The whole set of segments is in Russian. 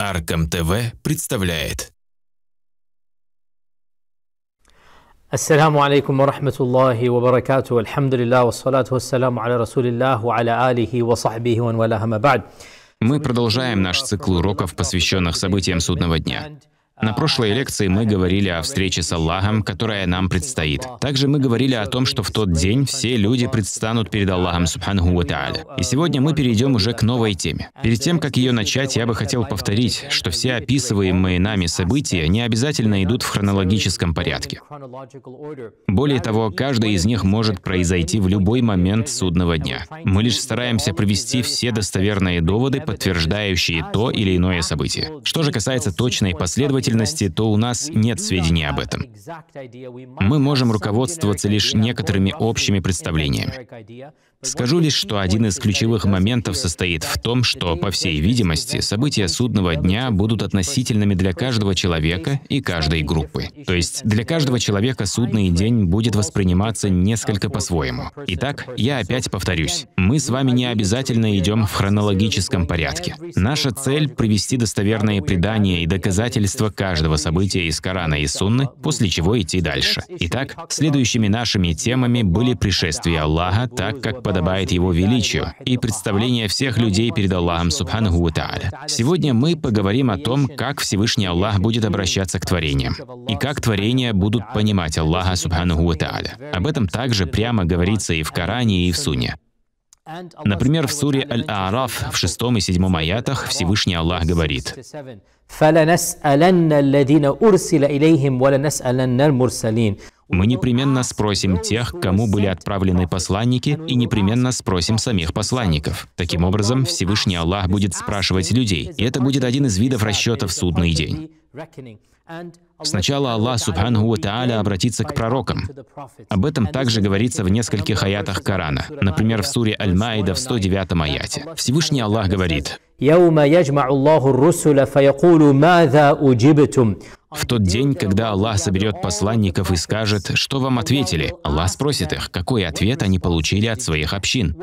Аркам ТВ представляет. Ассаламу алейкум ва рахматуллахи ва баракату. Алхамдулиллах, вассалату вассаламу аля расулиллах, ва аля алихи ва сахбихи ва валахама ба'д. Мы продолжаем наш цикл уроков, посвященных событиям судного дня. На прошлой лекции мы говорили о встрече с Аллахом, которая нам предстоит. Также мы говорили о том, что в тот день все люди предстанут перед Аллахом Субханаху Ва. И сегодня мы перейдем уже к новой теме. Перед тем, как ее начать, я бы хотел повторить, что все описываемые нами события не обязательно идут в хронологическом порядке. Более того, каждый из них может произойти в любой момент судного дня. Мы лишь стараемся привести все достоверные доводы, подтверждающие то или иное событие. Что же касается точной последовательности, действительности, то у нас нет сведений об этом. Мы можем руководствоваться лишь некоторыми общими представлениями. Скажу лишь, что один из ключевых моментов состоит в том, что, по всей видимости, события судного дня будут относительными для каждого человека и каждой группы. То есть для каждого человека судный день будет восприниматься несколько по-своему. Итак, я опять повторюсь. Мы с вами не обязательно идем в хронологическом порядке. Наша цель — привести достоверные предания и доказательства каждого события из Корана и Сунны, после чего идти дальше. Итак, следующими нашими темами были пришествие Аллаха, так как подобает Его величию, и представление всех людей перед Аллахом Тааля. Сегодня мы поговорим о том, как Всевышний Аллах будет обращаться к творениям, и как творения будут понимать Аллаха Тааля. Об этом также прямо говорится и в Коране, и в Суне. Например, в суре Аль-Аараф в шестом и седьмом аятах Всевышний Аллах говорит мы непременно спросим тех, кому были отправлены посланники, и непременно спросим самих посланников. Таким образом, Всевышний Аллах будет спрашивать людей, и это будет один из видов расчетов в судный день. Сначала Аллах Субханаху Тааля обратится к пророкам. Об этом также говорится в нескольких аятах Корана. Например, в суре Аль-Маида в 109 аяте. Всевышний Аллах говорит, в тот день, когда Аллах соберет посланников и скажет, что вам ответили, Аллах спросит их, какой ответ они получили от своих общин.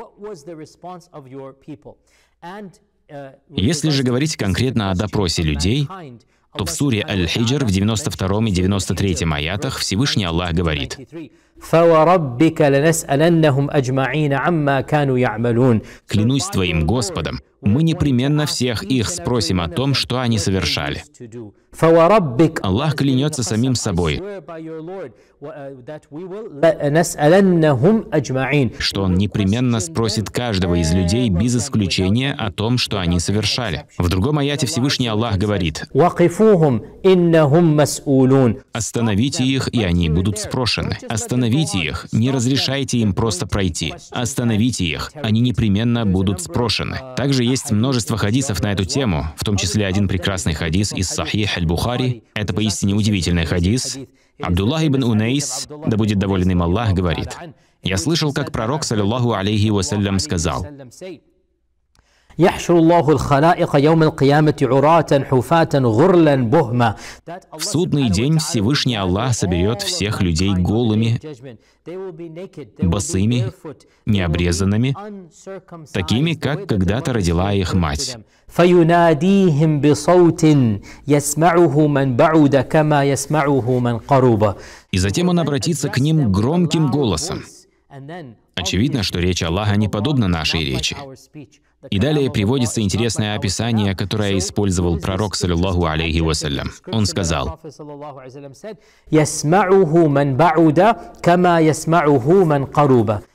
Если же говорить конкретно о допросе людей, то в суре Аль-Хиджр в 92 и 93 аятах Всевышний Аллах говорит «Клянусь твоим Господом, мы непременно всех их спросим о том, что они совершали». Аллах клянется самим собой, что Он непременно спросит каждого из людей без исключения о том, что они совершали. В другом аяте Всевышний Аллах говорит, «Остановите их, и они будут спрошены. Остановите их, не разрешайте им просто пройти. Остановите их, они непременно будут спрошены». Также есть множество хадисов на эту тему, в том числе один прекрасный хадис из Сахих аль-Бухари. Это поистине удивительный хадис. Абдуллах ибн Унейс, да будет доволен им Аллах, говорит, «Я слышал, как пророк, саллиллаху алейхи вассалям, сказал, в судный день Всевышний Аллах соберет всех людей голыми, босыми, необрезанными, такими, как когда-то родила их мать. И затем он обратится к ним громким голосом. Очевидно, что речь Аллаха не подобна нашей речи. И далее приводится интересное описание, которое использовал пророк, саллиллаху алейхи вассалям. Он сказал,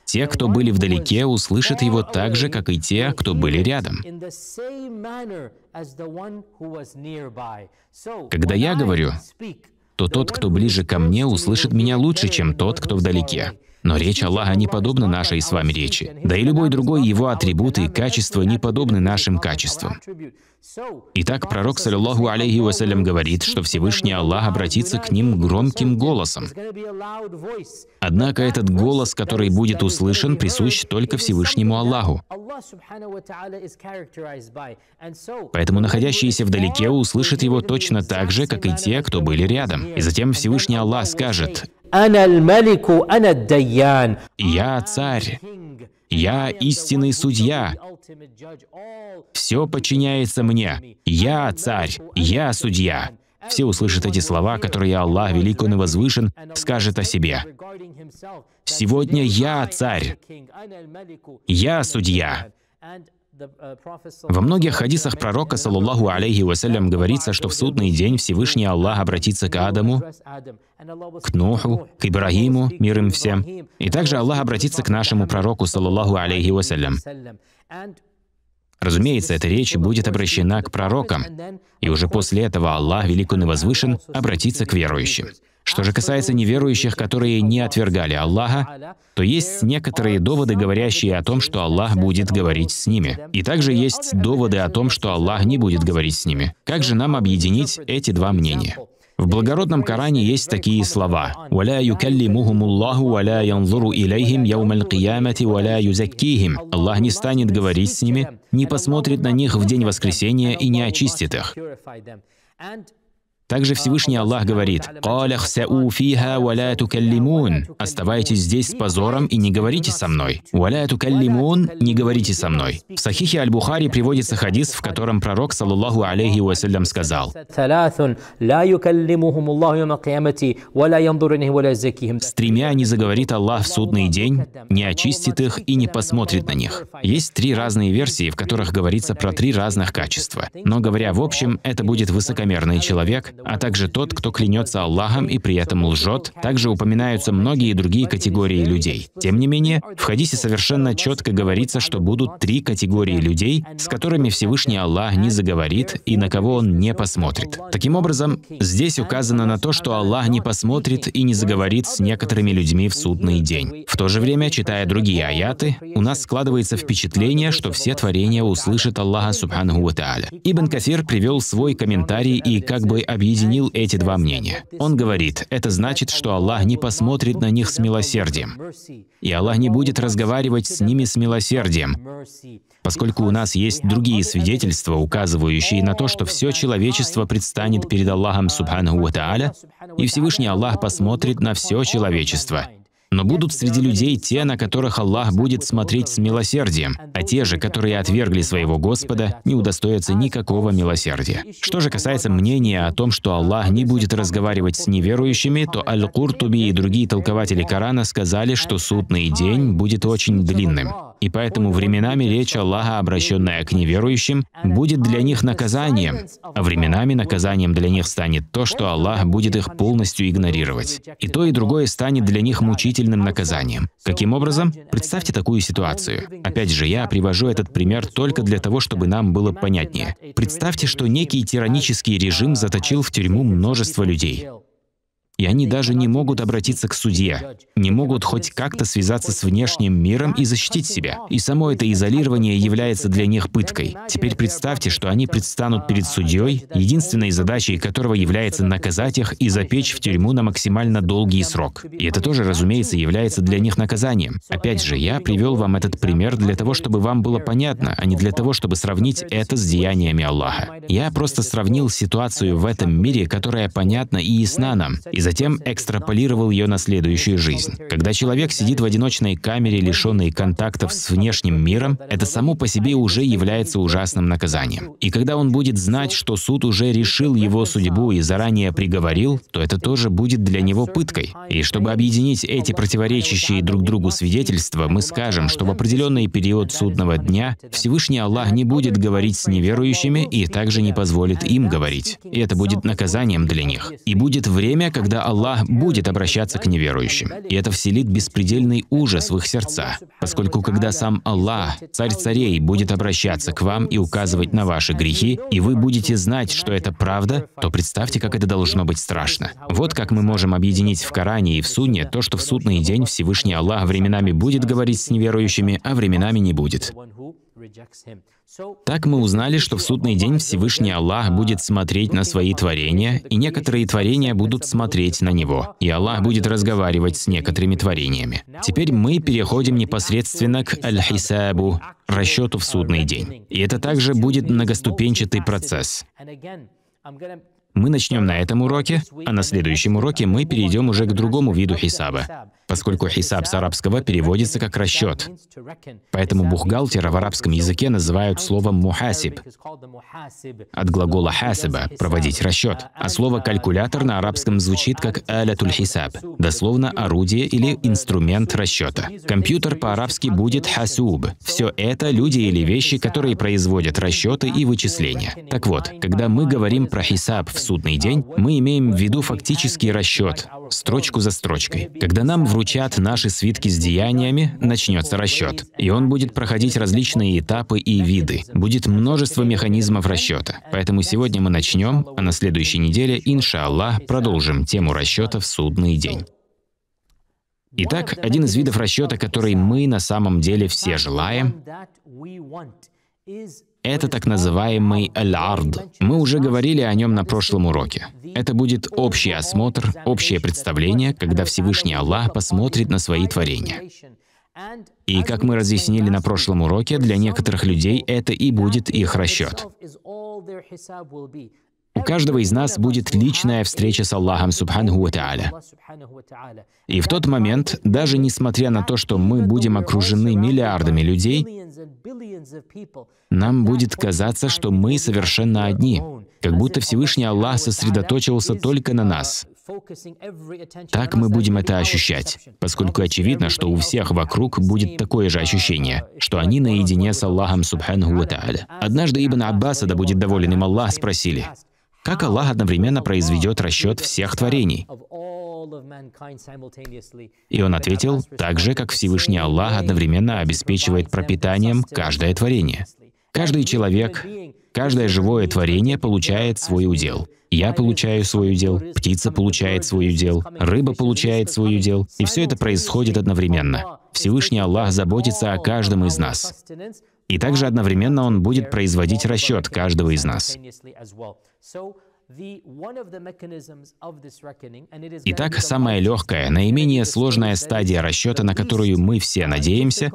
«Те, кто были вдалеке, услышат его так же, как и те, кто были рядом». Когда я говорю, то тот, кто ближе ко мне, услышит меня лучше, чем тот, кто вдалеке. Но речь Аллаха не подобна нашей с вами речи. Да и любой другой его атрибуты и качества не подобны нашим качествам. Итак, пророк, саллиллаху алейхи вассалям, говорит, что Всевышний Аллах обратится к ним громким голосом. Однако этот голос, который будет услышан, присущ только Всевышнему Аллаху. Поэтому находящиеся вдалеке услышат его точно так же, как и те, кто были рядом. И затем Всевышний Аллах скажет, я царь. Я истинный судья. Все подчиняется мне. Я царь. Я судья. Все услышат эти слова, которые Аллах Велик Он и Возвышен скажет о себе. Сегодня я царь. Я судья. Во многих хадисах пророка, саллаллаху алейхи вассалям, говорится, что в судный день Всевышний Аллах обратится к Адаму, к Нуху, к Ибрагиму, мир им всем, и также Аллах обратится к нашему пророку, саллаллаху алейхи вассалям. Разумеется, эта речь будет обращена к пророкам, и уже после этого Аллах, велик Он и возвышен, обратится к верующим. Что же касается неверующих, которые не отвергали Аллаха, то есть некоторые доводы, говорящие о том, что Аллах будет говорить с ними. И также есть доводы о том, что Аллах не будет говорить с ними. Как же нам объединить эти два мнения? В благородном Коране есть такие слова «Валя юкаллимухум Аллаху валя илейхим яумаль киямати валя юзаккихим». Аллах не станет говорить с ними, не посмотрит на них в день воскресения и не очистит их. Также Всевышний Аллах говорит, «Оставайтесь здесь с позором и не говорите со мной». «Валя тукаллимун» — «Не говорите со мной». В Сахихе Аль-Бухари приводится хадис, в котором пророк, саллаллаху алейхи вассалям, сказал, «С тремя не заговорит Аллах в судный день, не очистит их и не посмотрит на них». Есть три разные версии, в которых говорится про три разных качества. Но говоря в общем, это будет высокомерный человек, а также тот, кто клянется Аллахом и при этом лжет. Также упоминаются многие другие категории людей. Тем не менее, в хадисе совершенно четко говорится, что будут три категории людей, с которыми Всевышний Аллах не заговорит и на кого Он не посмотрит. Таким образом, здесь указано на то, что Аллах не посмотрит и не заговорит с некоторыми людьми в судный день. В то же время, читая другие аяты, у нас складывается впечатление, что все творения услышат Аллаха Субханаху Ва Ибн Кафир привел свой комментарий и как бы объяснил объединил эти два мнения. Он говорит, это значит, что Аллах не посмотрит на них с милосердием. И Аллах не будет разговаривать с ними с милосердием, поскольку у нас есть другие свидетельства, указывающие на то, что все человечество предстанет перед Аллахом Субханаху Ва и Всевышний Аллах посмотрит на все человечество — но будут среди людей те, на которых Аллах будет смотреть с милосердием, а те же, которые отвергли своего Господа, не удостоятся никакого милосердия. Что же касается мнения о том, что Аллах не будет разговаривать с неверующими, то Аль-Куртуби и другие толкователи Корана сказали, что судный день будет очень длинным. И поэтому временами речь Аллаха, обращенная к неверующим, будет для них наказанием, а временами наказанием для них станет то, что Аллах будет их полностью игнорировать. И то, и другое станет для них мучительным наказанием. Каким образом? Представьте такую ситуацию. Опять же, я привожу этот пример только для того, чтобы нам было понятнее. Представьте, что некий тиранический режим заточил в тюрьму множество людей и они даже не могут обратиться к судье, не могут хоть как-то связаться с внешним миром и защитить себя. И само это изолирование является для них пыткой. Теперь представьте, что они предстанут перед судьей, единственной задачей которого является наказать их и запечь в тюрьму на максимально долгий срок. И это тоже, разумеется, является для них наказанием. Опять же, я привел вам этот пример для того, чтобы вам было понятно, а не для того, чтобы сравнить это с деяниями Аллаха. Я просто сравнил ситуацию в этом мире, которая понятна и ясна нам, и затем экстраполировал ее на следующую жизнь. Когда человек сидит в одиночной камере, лишенной контактов с внешним миром, это само по себе уже является ужасным наказанием. И когда он будет знать, что суд уже решил его судьбу и заранее приговорил, то это тоже будет для него пыткой. И чтобы объединить эти противоречащие друг другу свидетельства, мы скажем, что в определенный период судного дня Всевышний Аллах не будет говорить с неверующими и также не позволит им говорить. И это будет наказанием для них. И будет время, когда Аллах будет обращаться к неверующим. И это вселит беспредельный ужас в их сердца, поскольку когда сам Аллах, царь царей, будет обращаться к вам и указывать на ваши грехи, и вы будете знать, что это правда, то представьте, как это должно быть страшно. Вот как мы можем объединить в Коране и в Сунне то, что в судный день Всевышний Аллах временами будет говорить с неверующими, а временами не будет. Так мы узнали, что в судный день Всевышний Аллах будет смотреть на свои творения, и некоторые творения будут смотреть на Него, и Аллах будет разговаривать с некоторыми творениями. Теперь мы переходим непосредственно к аль-хисабу, расчету в судный день. И это также будет многоступенчатый процесс. Мы начнем на этом уроке, а на следующем уроке мы перейдем уже к другому виду хисаба, поскольку хисаб с арабского переводится как расчет. Поэтому бухгалтера в арабском языке называют словом мухасиб, от глагола хасиба — проводить расчет. А слово калькулятор на арабском звучит как алятуль хисаб, дословно орудие или инструмент расчета. Компьютер по-арабски будет хасуб. Все это люди или вещи, которые производят расчеты и вычисления. Так вот, когда мы говорим про хисаб в судный день, мы имеем в виду фактический расчет, строчку за строчкой. Когда нам вручат наши свитки с деяниями, начнется расчет. И он будет проходить различные этапы и виды. Будет множество механизмов расчета. Поэтому сегодня мы начнем, а на следующей неделе, иншаллах, продолжим тему расчета в судный день. Итак, один из видов расчета, который мы на самом деле все желаем, это так называемый аль-ард. Мы уже говорили о нем на прошлом уроке. Это будет общий осмотр, общее представление, когда Всевышний Аллах посмотрит на свои творения. И, как мы разъяснили на прошлом уроке, для некоторых людей это и будет их расчет. У каждого из нас будет личная встреча с Аллахом Субханаху Тааля. И в тот момент, даже несмотря на то, что мы будем окружены миллиардами людей, нам будет казаться, что мы совершенно одни, как будто Всевышний Аллах сосредоточился только на нас. Так мы будем это ощущать, поскольку очевидно, что у всех вокруг будет такое же ощущение, что они наедине с Аллахом Субханаху Тааля. Однажды Ибн Аббаса, да будет доволен им Аллах, спросили, как Аллах одновременно произведет расчет всех творений? И он ответил, так же, как Всевышний Аллах одновременно обеспечивает пропитанием каждое творение. Каждый человек, каждое живое творение получает свой удел. Я получаю свой удел, птица получает свой удел, рыба получает свой удел, и все это происходит одновременно. Всевышний Аллах заботится о каждом из нас. И также одновременно Он будет производить расчет каждого из нас. Итак, самая легкая, наименее сложная стадия расчета, на которую мы все надеемся,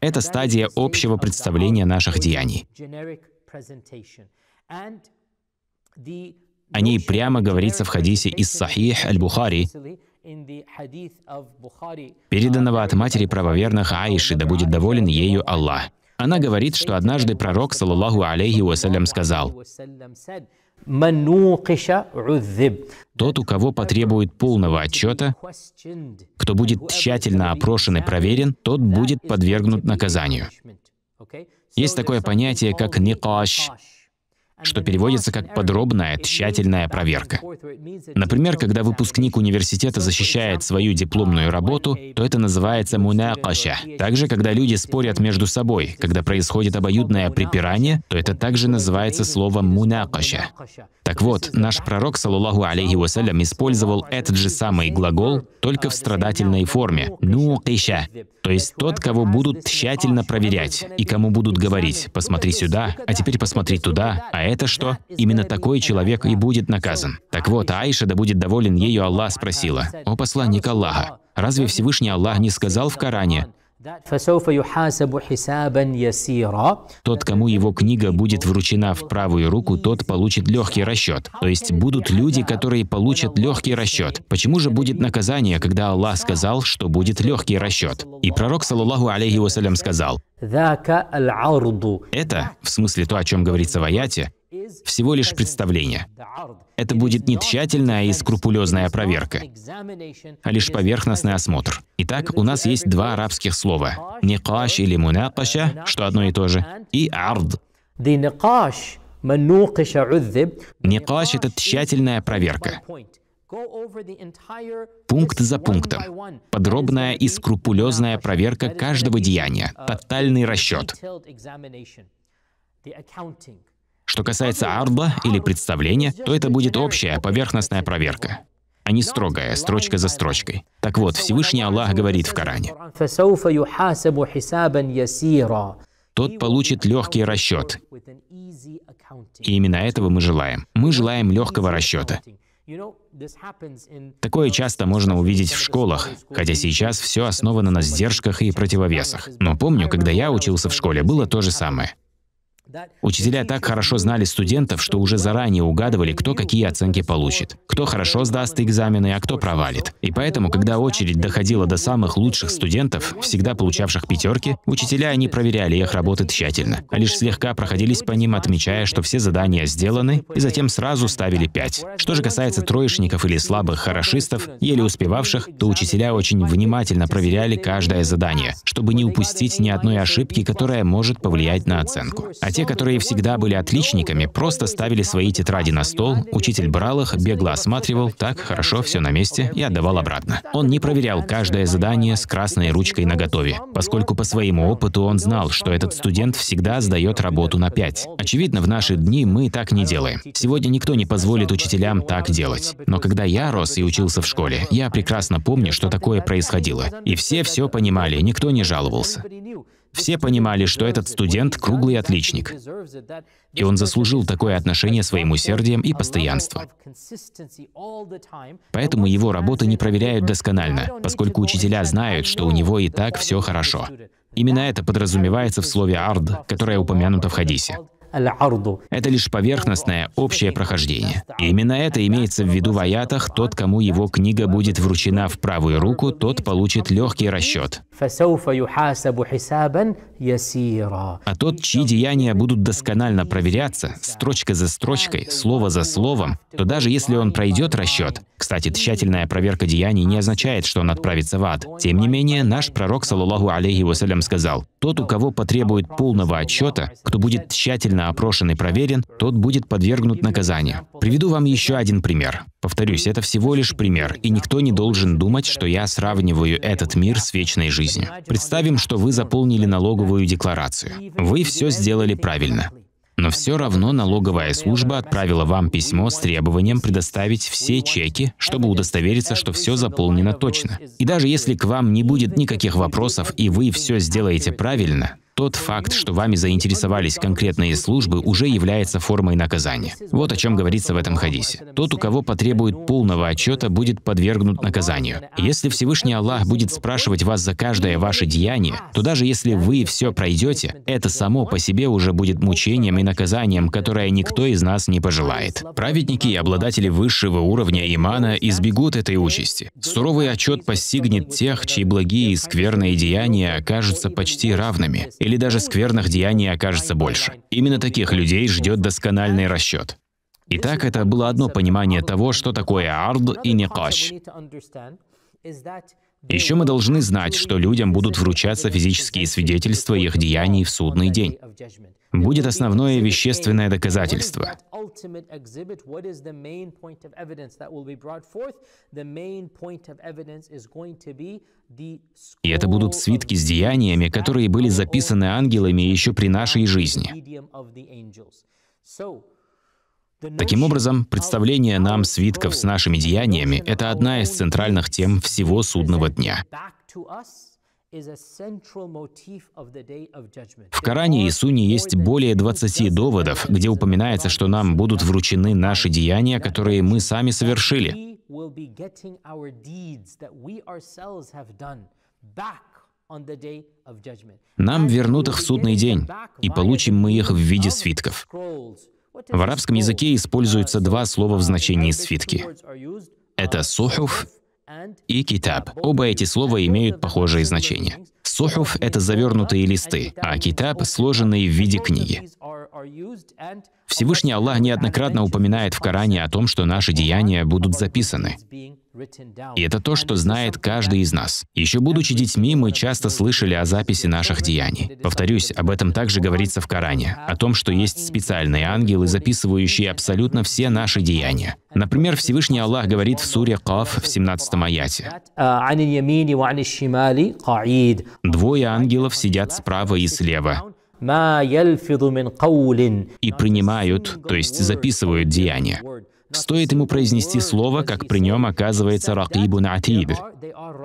это стадия общего представления наших деяний. О ней прямо говорится в хадисе из Сахих Аль-Бухари, переданного от матери правоверных Аиши, да будет доволен ею Аллах. Она говорит, что однажды пророк, саллаллаху алейхи вассалям, сказал, «Тот, у кого потребует полного отчета, кто будет тщательно опрошен и проверен, тот будет подвергнут наказанию». Есть такое понятие, как «никаш», что переводится как подробная, тщательная проверка. Например, когда выпускник университета защищает свою дипломную работу, то это называется мунакаша. Также, когда люди спорят между собой, когда происходит обоюдное припирание, то это также называется словом мунакаша. Так вот, наш пророк, саллаллаху алейхи вассалям, использовал этот же самый глагол, только в страдательной форме — нукиша, то есть тот, кого будут тщательно проверять, и кому будут говорить «посмотри сюда, а теперь посмотри туда, а это что? Именно такой человек и будет наказан. Так вот, Аиша, да будет доволен ею, Аллах спросила, «О посланник Аллаха, разве Всевышний Аллах не сказал в Коране, тот, кому его книга будет вручена в правую руку, тот получит легкий расчет. То есть будут люди, которые получат легкий расчет. Почему же будет наказание, когда Аллах сказал, что будет легкий расчет? И пророк, саллаллаху алейхи вассалям, сказал, это, в смысле то, о чем говорится в аяте, всего лишь представление. Это будет не тщательная и скрупулезная проверка, а лишь поверхностный осмотр. Итак, у нас есть два арабских слова — «никаш» или «мунакаша», что одно и то же, и «ард». Никаш — это тщательная проверка. Пункт за пунктом. Подробная и скрупулезная проверка каждого деяния. Тотальный расчет. Что касается арба или представления, то это будет общая поверхностная проверка а не строгая, строчка за строчкой. Так вот, Всевышний Аллах говорит в Коране, «Тот получит легкий расчет». И именно этого мы желаем. Мы желаем легкого расчета. Такое часто можно увидеть в школах, хотя сейчас все основано на сдержках и противовесах. Но помню, когда я учился в школе, было то же самое. Учителя так хорошо знали студентов, что уже заранее угадывали, кто какие оценки получит, кто хорошо сдаст экзамены, а кто провалит. И поэтому, когда очередь доходила до самых лучших студентов, всегда получавших пятерки, учителя не проверяли их работы тщательно, а лишь слегка проходились по ним, отмечая, что все задания сделаны, и затем сразу ставили пять. Что же касается троечников или слабых хорошистов, еле успевавших, то учителя очень внимательно проверяли каждое задание, чтобы не упустить ни одной ошибки, которая может повлиять на оценку. А те, которые всегда были отличниками, просто ставили свои тетради на стол, учитель брал их, бегло осматривал, так, хорошо, все на месте, и отдавал обратно. Он не проверял каждое задание с красной ручкой наготове, поскольку по своему опыту он знал, что этот студент всегда сдает работу на 5. Очевидно, в наши дни мы так не делаем. Сегодня никто не позволит учителям так делать. Но когда я рос и учился в школе, я прекрасно помню, что такое происходило. И все все понимали, никто не жаловался. Все понимали, что этот студент — круглый отличник, и он заслужил такое отношение своим усердием и постоянством. Поэтому его работы не проверяют досконально, поскольку учителя знают, что у него и так все хорошо. Именно это подразумевается в слове «ард», которое упомянуто в хадисе. Это лишь поверхностное, общее прохождение. И именно это имеется в виду в аятах «Тот, кому его книга будет вручена в правую руку, тот получит легкий расчет». А тот, чьи деяния будут досконально проверяться, строчка за строчкой, слово за словом, то даже если он пройдет расчет, кстати, тщательная проверка деяний не означает, что он отправится в ад. Тем не менее, наш пророк, саллаллаху алейхи вассалям, сказал, «Тот, у кого потребует полного отчета, кто будет тщательно опрошен и проверен, тот будет подвергнут наказанию». Приведу вам еще один пример. Повторюсь, это всего лишь пример, и никто не должен думать, что я сравниваю этот мир с вечной жизнью. Представим, что вы заполнили налоговую декларацию. Вы все сделали правильно. Но все равно налоговая служба отправила вам письмо с требованием предоставить все чеки, чтобы удостовериться, что все заполнено точно. И даже если к вам не будет никаких вопросов и вы все сделаете правильно, тот факт, что вами заинтересовались конкретные службы, уже является формой наказания. Вот о чем говорится в этом хадисе. Тот, у кого потребует полного отчета, будет подвергнут наказанию. Если Всевышний Аллах будет спрашивать вас за каждое ваше деяние, то даже если вы все пройдете, это само по себе уже будет мучением и наказанием, которое никто из нас не пожелает. Праведники и обладатели высшего уровня имана избегут этой участи. Суровый отчет постигнет тех, чьи благие и скверные деяния окажутся почти равными, или даже скверных деяний окажется больше. Именно таких людей ждет доскональный расчет. Итак, это было одно понимание того, что такое ард и никаш. Еще мы должны знать, что людям будут вручаться физические свидетельства их деяний в судный день. Будет основное вещественное доказательство. И это будут свитки с деяниями, которые были записаны ангелами еще при нашей жизни. Таким образом, представление нам свитков с нашими деяниями — это одна из центральных тем всего судного дня. В Коране и Суне есть более 20 доводов, где упоминается, что нам будут вручены наши деяния, которые мы сами совершили. Нам вернут их в судный день, и получим мы их в виде свитков. В арабском языке используются два слова в значении свитки. Это сухуф и китаб. Оба эти слова имеют похожие значения. Сухуф — это завернутые листы, а китаб — сложенные в виде книги. Всевышний Аллах неоднократно упоминает в Коране о том, что наши деяния будут записаны. И это то, что знает каждый из нас. Еще будучи детьми, мы часто слышали о записи наших деяний. Повторюсь, об этом также говорится в Коране, о том, что есть специальные ангелы, записывающие абсолютно все наши деяния. Например, Всевышний Аллах говорит в суре Каф в 17 аяте. «Двое ангелов сидят справа и слева, и принимают, то есть записывают деяния. Стоит ему произнести слово, как при нем оказывается ракибун атид,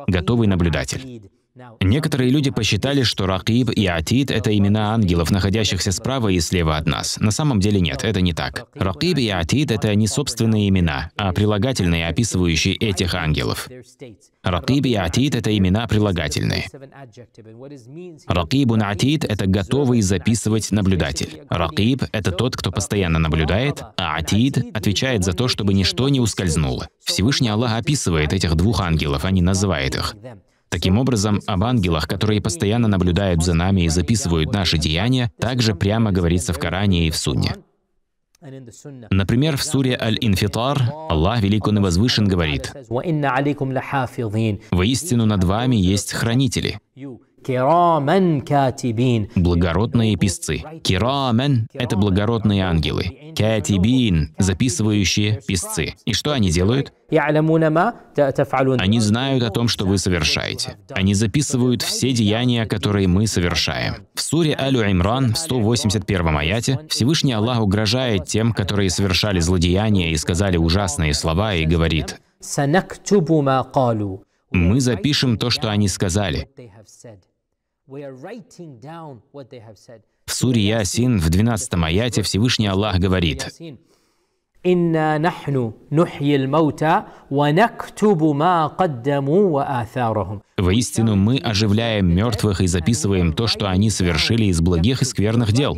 готовый наблюдатель. Некоторые люди посчитали, что Ракиб и Атид — это имена ангелов, находящихся справа и слева от нас. На самом деле нет, это не так. Ракиб и Атид — это не собственные имена, а прилагательные, описывающие этих ангелов. Ракиб и Атид — это имена прилагательные. Ракибун Атид — это готовый записывать наблюдатель. Ракиб — это тот, кто постоянно наблюдает, а Атид отвечает за то, чтобы ничто не ускользнуло. Всевышний Аллах описывает этих двух ангелов, а не называет их. Таким образом, об ангелах, которые постоянно наблюдают за нами и записывают наши деяния, также прямо говорится в Коране и в Сунне. Например, в суре Аль-Инфитар Аллах Велик Он и Возвышен говорит, «Воистину над вами есть хранители, Благородные писцы. Кирамен — это благородные ангелы. Катибин — записывающие писцы. И что они делают? Они знают о том, что вы совершаете. Они записывают все деяния, которые мы совершаем. В суре Алю Имран в 181 аяте Всевышний Аллах угрожает тем, которые совершали злодеяния и сказали ужасные слова, и говорит, «Мы запишем то, что они сказали». В суре Ясин в 12 аяте Всевышний Аллах говорит, Воистину мы оживляем мертвых и записываем то, что они совершили из благих и скверных дел.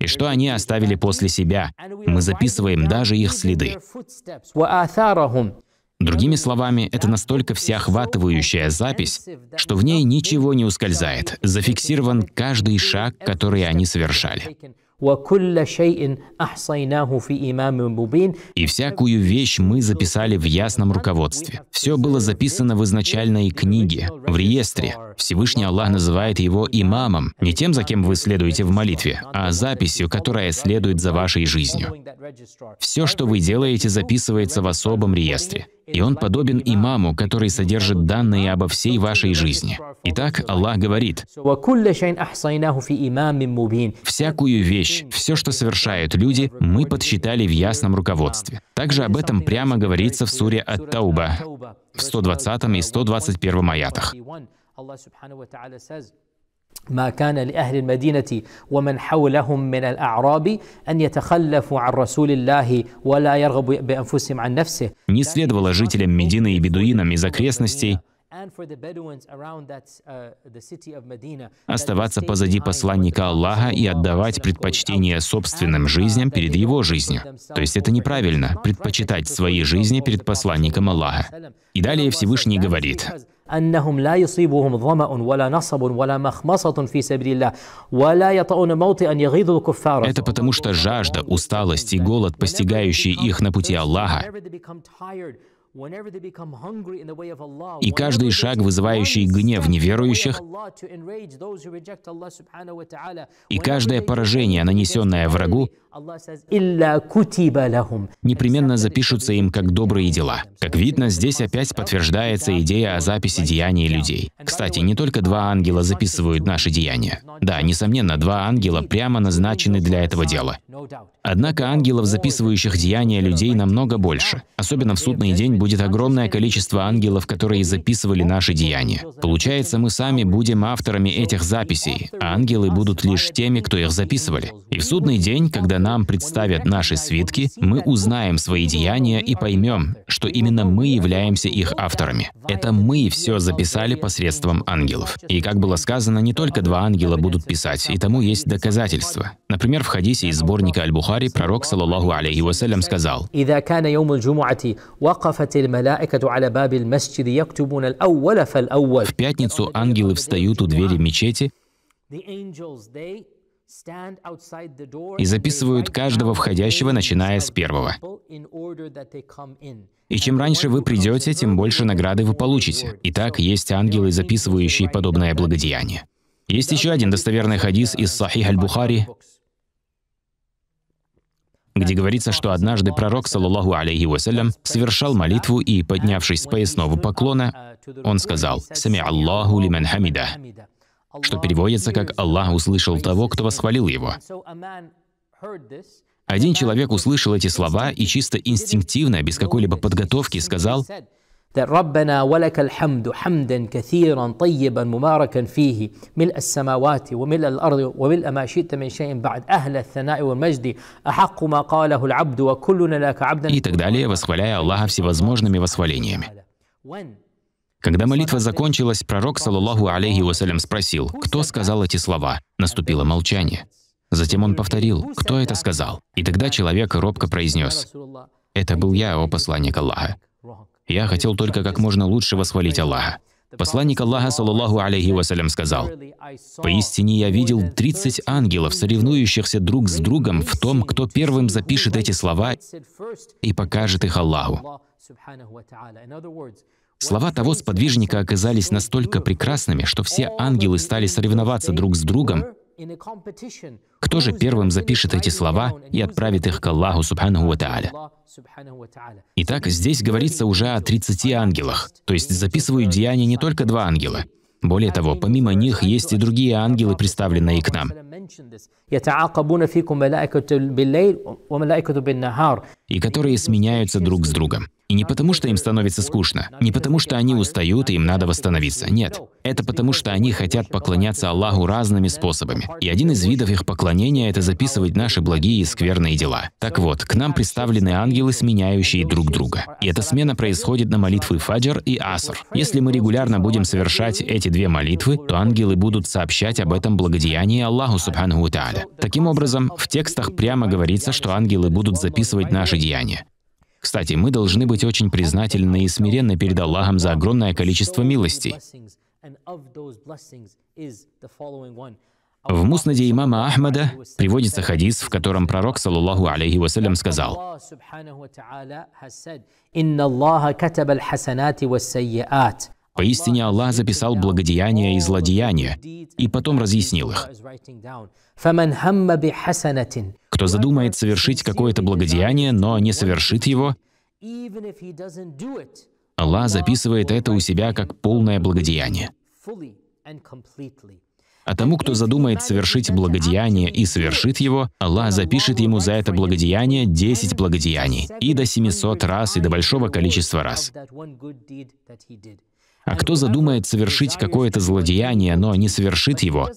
И что они оставили после себя. Мы записываем даже их следы. Другими словами, это настолько всеохватывающая запись, что в ней ничего не ускользает. Зафиксирован каждый шаг, который они совершали. И всякую вещь мы записали в ясном руководстве. Все было записано в изначальной книге, в реестре. Всевышний Аллах называет его имамом, не тем, за кем вы следуете в молитве, а записью, которая следует за вашей жизнью. Все, что вы делаете, записывается в особом реестре. И он подобен имаму, который содержит данные обо всей вашей жизни. Итак, Аллах говорит, «Всякую вещь, все, что совершают люди, мы подсчитали в ясном руководстве». Также об этом прямо говорится в суре Ат-Тауба в 120 и 121 аятах. ما كان لأهل المدينة ومن حولهم من الأعراب أن يتخلفوا عن رسول الله ولا يرغبوا بأنفسهم عن نفسه. Не следовало жителям Медины и бедуинам из окрестностей оставаться позади посланника Аллаха и отдавать предпочтение собственным жизням перед его жизнью. То есть это неправильно, предпочитать свои жизни перед посланником Аллаха. И далее Всевышний говорит, أنهم لا يصيبهم ظمأ ولا نصب ولا مخمصة في سبيل الله ولا يطؤون موطئا يغيظ الكفار Это потому что жажда, усталость и голод, постигающие их на пути Аллаха, и каждый шаг, вызывающий гнев неверующих, и каждое поражение, нанесенное врагу, непременно запишутся им как добрые дела. Как видно, здесь опять подтверждается идея о записи деяний людей. Кстати, не только два ангела записывают наши деяния. Да, несомненно, два ангела прямо назначены для этого дела. Однако ангелов, записывающих деяния людей, намного больше. Особенно в судный день будет огромное количество ангелов, которые записывали наши деяния. Получается, мы сами будем авторами этих записей, а ангелы будут лишь теми, кто их записывали. И в судный день, когда нам представят наши свитки, мы узнаем свои деяния и поймем, что именно мы являемся их авторами. Это мы все записали посредством ангелов. И как было сказано, не только два ангела будут писать, и тому есть доказательства. Например, в хадисе из сборника Аль-Бухари пророк, саллаллаху алейхи вассалям, сказал, в пятницу ангелы встают у двери мечети и записывают каждого входящего, начиная с первого. И чем раньше вы придете, тем больше награды вы получите. Итак, есть ангелы, записывающие подобное благодеяние. Есть еще один достоверный хадис из Сахих аль-Бухари, где говорится, что однажды пророк, саллаллаху алейхи вассалям, совершал молитву и, поднявшись с поясного поклона, он сказал «Сами Аллаху лиман хамида», что переводится как «Аллах услышал того, кто восхвалил его». Один человек услышал эти слова и чисто инстинктивно, без какой-либо подготовки, сказал that Rabbana walakal hamdu hamdan kathiran tayyiban mubarakan fihi mil as-samawati wa mil al-ardi wa mil ma shi'ta min shay'in ba'd ahla ath-thana'i wal majdi ahaqqu и так далее, восхваляя Аллаха всевозможными восхвалениями. Когда молитва закончилась, пророк, саллаллаху алейхи вассалям, спросил, кто сказал эти слова. Наступило молчание. Затем он повторил, кто это сказал. И тогда человек робко произнес, «Это был я, о посланник Аллаха». Я хотел только как можно лучше восхвалить Аллаха. Посланник Аллаха, саллаллаху алейхи вассалям, сказал, «Поистине я видел 30 ангелов, соревнующихся друг с другом в том, кто первым запишет эти слова и покажет их Аллаху». Слова того сподвижника оказались настолько прекрасными, что все ангелы стали соревноваться друг с другом, кто же первым запишет эти слова и отправит их к Аллаху, субханаху ва. Итак, здесь говорится уже о 30 ангелах, то есть записывают деяния не только два ангела. Более того, помимо них есть и другие ангелы, представленные к нам и которые сменяются друг с другом. И не потому, что им становится скучно, не потому, что они устают и им надо восстановиться. Нет. Это потому, что они хотят поклоняться Аллаху разными способами. И один из видов их поклонения – это записывать наши благие и скверные дела. Так вот, к нам представлены ангелы, сменяющие друг друга. И эта смена происходит на молитвы Фаджр и Аср. Если мы регулярно будем совершать эти две молитвы, то ангелы будут сообщать об этом благодеянии Аллаху Субхану Тааля. Таким образом, в текстах прямо говорится, что ангелы будут записывать наши наши деяния. Кстати, мы должны быть очень признательны и смиренны перед Аллахом за огромное количество милостей. В Муснаде имама Ахмада приводится хадис, в котором пророк, саллаллаху алейхи вассалям, сказал, Поистине Аллах записал благодеяния и злодеяния, и потом разъяснил их. Кто задумает совершить какое-то благодеяние, но не совершит его, Аллах записывает это у себя как полное благодеяние. А тому, кто задумает совершить благодеяние и совершит его, Аллах запишет ему за это благодеяние 10 благодеяний, и до 700 раз, и до большого количества раз. А кто задумает совершить какое-то злодеяние, но не совершит его,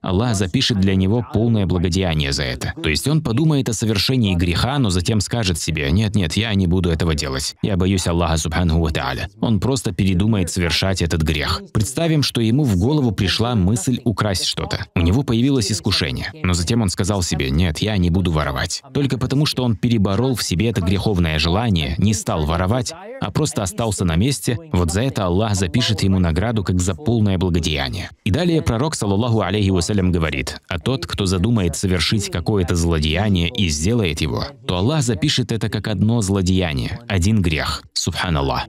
Аллах запишет для него полное благодеяние за это. То есть он подумает о совершении греха, но затем скажет себе, «Нет-нет, я не буду этого делать. Я боюсь Аллаха Субханаху ва Тааля». Он просто передумает совершать этот грех. Представим, что ему в голову пришла мысль украсть что-то. У него появилось искушение. Но затем он сказал себе, «Нет, я не буду воровать». Только потому, что он переборол в себе это греховное желание, не стал воровать, а просто остался на месте, вот за это Аллах запишет ему награду как за полное благодеяние. И далее пророк, саллаллаху алейхи вассалям, говорит, а тот, кто задумает совершить какое-то злодеяние и сделает его, то Аллах запишет это как одно злодеяние, один грех. Субханаллах.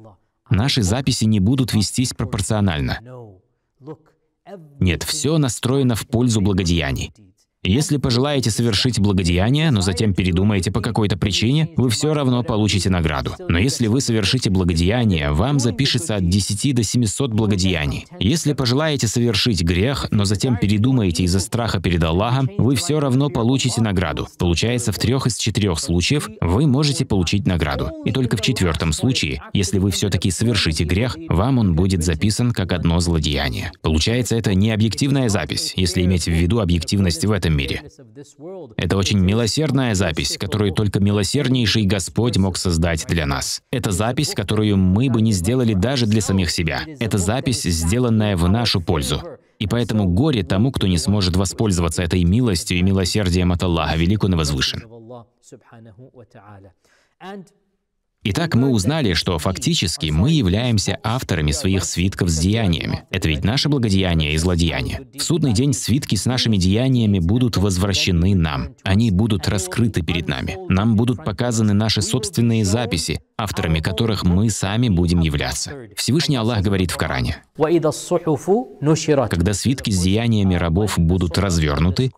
Наши записи не будут вестись пропорционально. Нет, все настроено в пользу благодеяний. Если пожелаете совершить благодеяние, но затем передумаете по какой-то причине, вы все равно получите награду. Но если вы совершите благодеяние, вам запишется от 10 до 700 благодеяний. Если пожелаете совершить грех, но затем передумаете из-за страха перед Аллахом, вы все равно получите награду. Получается, в трех из четырех случаев вы можете получить награду. И только в четвертом случае, если вы все-таки совершите грех, вам он будет записан как одно злодеяние. Получается, это не объективная запись, если иметь в виду объективность в этом мире. this world. Это очень милосердная запись, которую только милосерднейший Господь мог создать для нас. Это запись, которую мы бы не сделали даже для самих себя. Это запись, сделанная в нашу пользу. И поэтому горе тому, кто не сможет воспользоваться этой милостью и милосердием от Аллаха, велик он и возвышен. Итак, мы узнали, что фактически мы являемся авторами своих свитков с деяниями. Это ведь наше благодеяние и злодеяние. В судный день свитки с нашими деяниями будут возвращены нам. Они будут раскрыты перед нами. Нам будут показаны наши собственные записи, авторами которых мы сами будем являться. Всевышний Аллах говорит в Коране, «Когда свитки с деяниями рабов будут развернуты,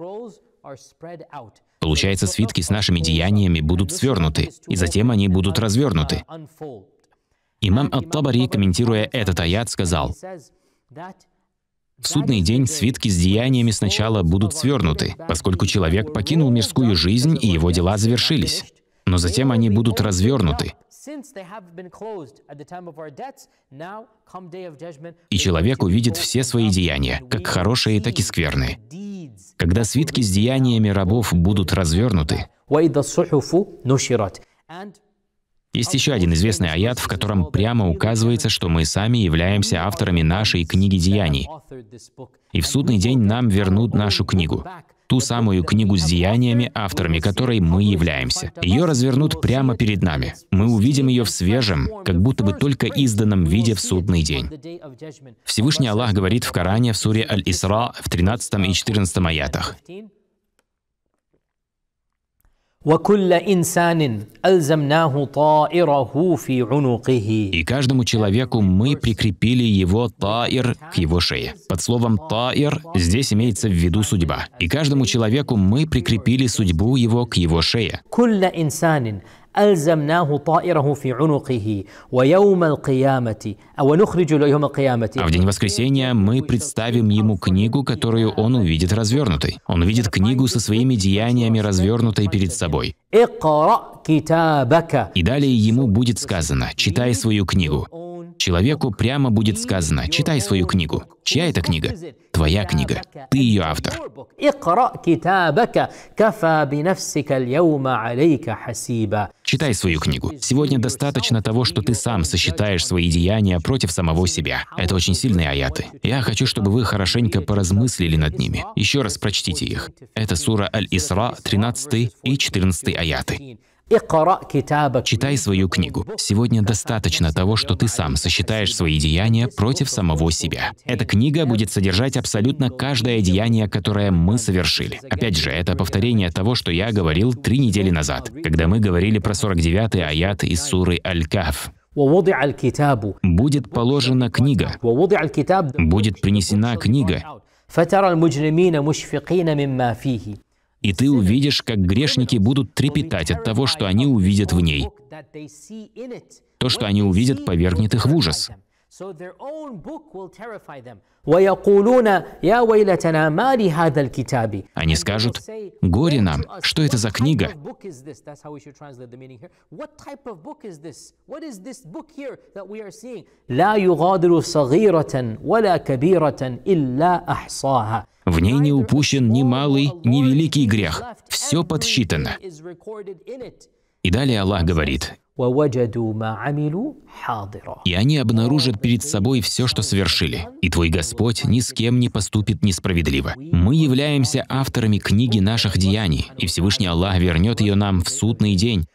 получается, свитки с нашими деяниями будут свернуты, и затем они будут развернуты. Имам Ат-Табари, комментируя этот аят, сказал, В судный день свитки с деяниями сначала будут свернуты, поскольку человек покинул мирскую жизнь и его дела завершились. Но затем они будут развернуты. И человек увидит все свои деяния, как хорошие, так и скверные. Когда свитки с деяниями рабов будут развернуты, есть еще один известный аят, в котором прямо указывается, что мы сами являемся авторами нашей книги деяний. И в судный день нам вернут нашу книгу ту самую книгу с деяниями, авторами которой мы являемся. Ее развернут прямо перед нами. Мы увидим ее в свежем, как будто бы только изданном виде в судный день. Всевышний Аллах говорит в Коране в суре Аль-Исра в 13 и 14 аятах. И каждому человеку мы прикрепили его таир к его шее. Под словом таир здесь имеется в виду судьба. И каждому человеку мы прикрепили судьбу его к его шее. كل إنسان ألزمناه طائره في عنقه ويوم القيامة أو نخرج له يوم القيامة А в день воскресения мы представим ему книгу, которую он увидит развернутой. Он увидит книгу со своими деяниями развернутой перед собой. اقرأ كتابك И далее ему будет сказано, читай свою книгу. Человеку прямо будет сказано, читай свою книгу. Чья это книга? Твоя книга. Ты ее автор. Читай свою книгу. Сегодня достаточно того, что ты сам сосчитаешь свои деяния против самого себя. Это очень сильные аяты. Я хочу, чтобы вы хорошенько поразмыслили над ними. Еще раз прочтите их. Это сура Аль-Исра, 13 и 14 аяты. Читай свою книгу. Сегодня достаточно того, что ты сам сосчитаешь свои деяния против самого себя. Эта книга будет содержать абсолютно каждое деяние, которое мы совершили. Опять же, это повторение того, что я говорил три недели назад, когда мы говорили про 49-й аят из суры Аль-Каф. Будет положена книга. Будет принесена книга и ты увидишь, как грешники будут трепетать от того, что они увидят в ней. То, что они увидят, повергнет их в ужас. So their own book will terrify them. Они скажут, горе нам, что это за книга? В ней не упущен ни малый, ни великий грех. Все подсчитано. И далее Аллах говорит, и они обнаружат перед собой все, что совершили. И твой Господь ни с кем не поступит несправедливо. Мы являемся авторами книги наших деяний, и Всевышний Аллах вернет ее нам в судный день.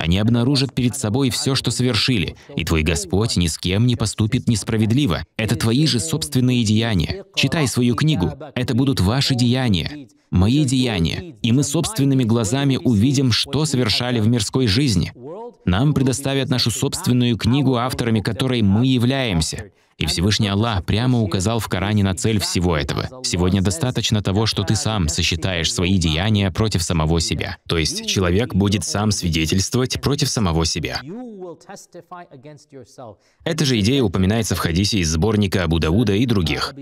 Они обнаружат перед собой все, что совершили, и твой Господь ни с кем не поступит несправедливо. Это твои же собственные деяния. Читай свою книгу. Это будут ваши деяния мои деяния. И мы собственными глазами увидим, что совершали в мирской жизни. Нам предоставят нашу собственную книгу, авторами которой мы являемся. И Всевышний Аллах прямо указал в Коране на цель всего этого. Сегодня достаточно того, что ты сам сосчитаешь свои деяния против самого себя. То есть человек будет сам свидетельствовать против самого себя. Эта же идея упоминается в хадисе из сборника Абу Дауда и других.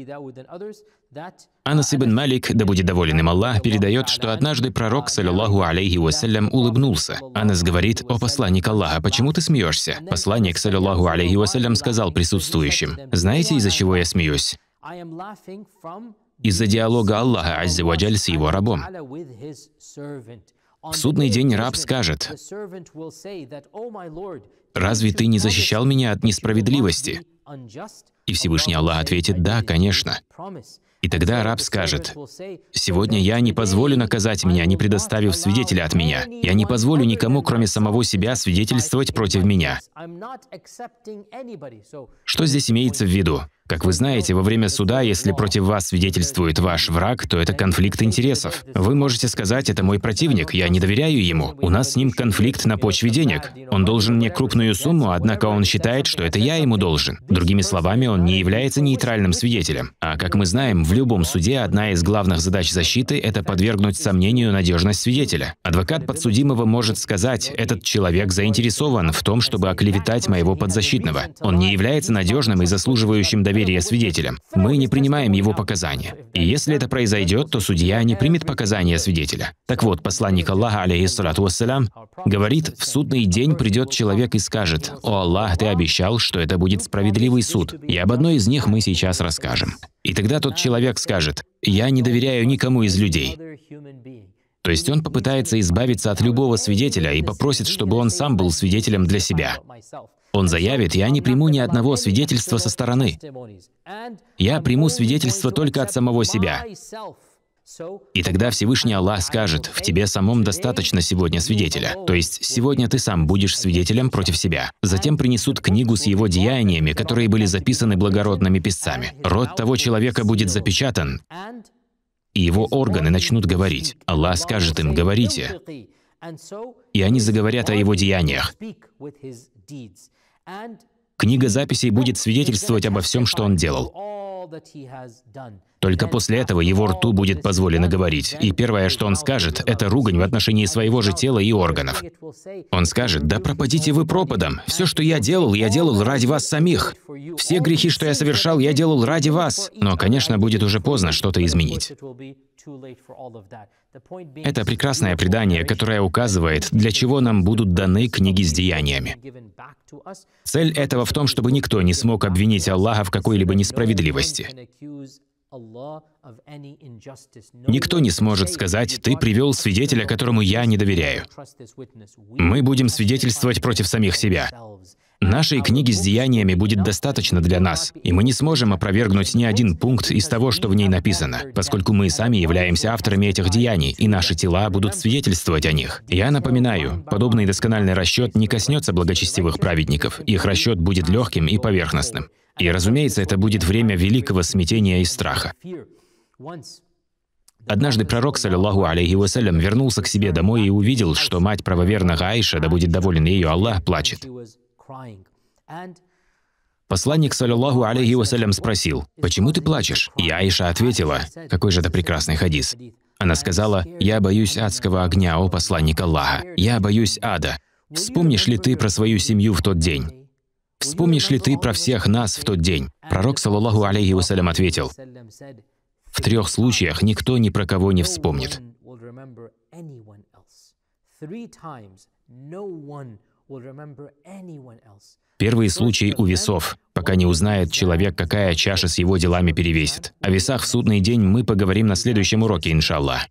Анас ибн Малик, да будет доволен им Аллах, передает, что однажды пророк, саллиллаху алейхи вассалям, улыбнулся. Анас говорит, «О посланник Аллаха, почему ты смеешься?» Посланник, саллиллаху алейхи вассалям, сказал присутствующим, «Знаете, из-за чего я смеюсь?» Из-за диалога Аллаха, азза ваджаль, с его рабом. В судный день раб скажет, the servant will say that, "Oh, my Lord, «Разве ты не защищал меня от несправедливости?» unjust?" И Всевышний Аллах ответит, «Да, конечно». И тогда раб скажет, «Сегодня я не позволю наказать меня, не предоставив свидетеля от меня. Я не позволю никому, кроме самого себя, свидетельствовать против меня». Что здесь имеется в виду? Как вы знаете, во время суда, если против вас свидетельствует ваш враг, то это конфликт интересов. Вы можете сказать, это мой противник, я не доверяю ему. У нас с ним конфликт на почве денег. Он должен мне крупную сумму, однако он считает, что это я ему должен. Другими словами, он не является нейтральным свидетелем. А как мы знаем, в любом суде одна из главных задач защиты — это подвергнуть сомнению надежность свидетеля. Адвокат подсудимого может сказать, этот человек заинтересован в том, чтобы оклеветать моего подзащитного. Он не является надежным и заслуживающим доверия свидетелем. Мы не принимаем его показания. И если это произойдет, то судья не примет показания свидетеля. Так вот, посланник Аллаха, алейхиссалату вассалям, говорит, в судный день придет человек и скажет, «О Аллах, ты обещал, что это будет справедливый суд, и об одной из них мы сейчас расскажем». И тогда тот человек скажет, «Я не доверяю никому из людей». То есть он попытается избавиться от любого свидетеля и попросит, чтобы он сам был свидетелем для себя. Он заявит, «Я не приму ни одного свидетельства со стороны. Я приму свидетельство только от самого себя». И тогда Всевышний Аллах скажет, в тебе самом достаточно сегодня свидетеля. То есть сегодня ты сам будешь свидетелем против себя. Затем принесут книгу с его деяниями, которые были записаны благородными писцами. Род того человека будет запечатан, и его органы начнут говорить. Аллах скажет им, говорите. И они заговорят о его деяниях. Книга записей будет свидетельствовать обо всем, что он делал. Только после этого его рту будет позволено говорить. И первое, что он скажет, это ругань в отношении своего же тела и органов. Он скажет, «Да пропадите вы пропадом. Все, что я делал, я делал ради вас самих. Все грехи, что я совершал, я делал ради вас». Но, конечно, будет уже поздно что-то изменить. Это прекрасное предание, которое указывает, для чего нам будут даны книги с деяниями. Цель этого в том, чтобы никто не смог обвинить Аллаха в какой-либо несправедливости. Никто не сможет сказать, «Ты привел свидетеля, которому я не доверяю». Мы будем свидетельствовать против самих себя. Нашей книги с деяниями будет достаточно для нас, и мы не сможем опровергнуть ни один пункт из того, что в ней написано, поскольку мы сами являемся авторами этих деяний, и наши тела будут свидетельствовать о них. Я напоминаю, подобный доскональный расчет не коснется благочестивых праведников, их расчет будет легким и поверхностным. И, разумеется, это будет время великого смятения и страха. Однажды пророк, саллиллаху алейхи вассалям, вернулся к себе домой и увидел, что мать правоверного Аиша, да будет доволен ее Аллах, плачет. Посланник, саллиллаху алейхи вассалям, спросил, «Почему ты плачешь?» И Аиша ответила, какой же это прекрасный хадис. Она сказала, «Я боюсь адского огня, о посланник Аллаха. Я боюсь ада. Вспомнишь ли ты про свою семью в тот день?» Вспомнишь ли ты про всех нас в тот день? Пророк, саллаллаху алейхи вассалям, ответил, в трех случаях никто ни про кого не вспомнит. Первый случай у весов, пока не узнает человек, какая чаша с его делами перевесит. О весах в судный день мы поговорим на следующем уроке, иншаллах.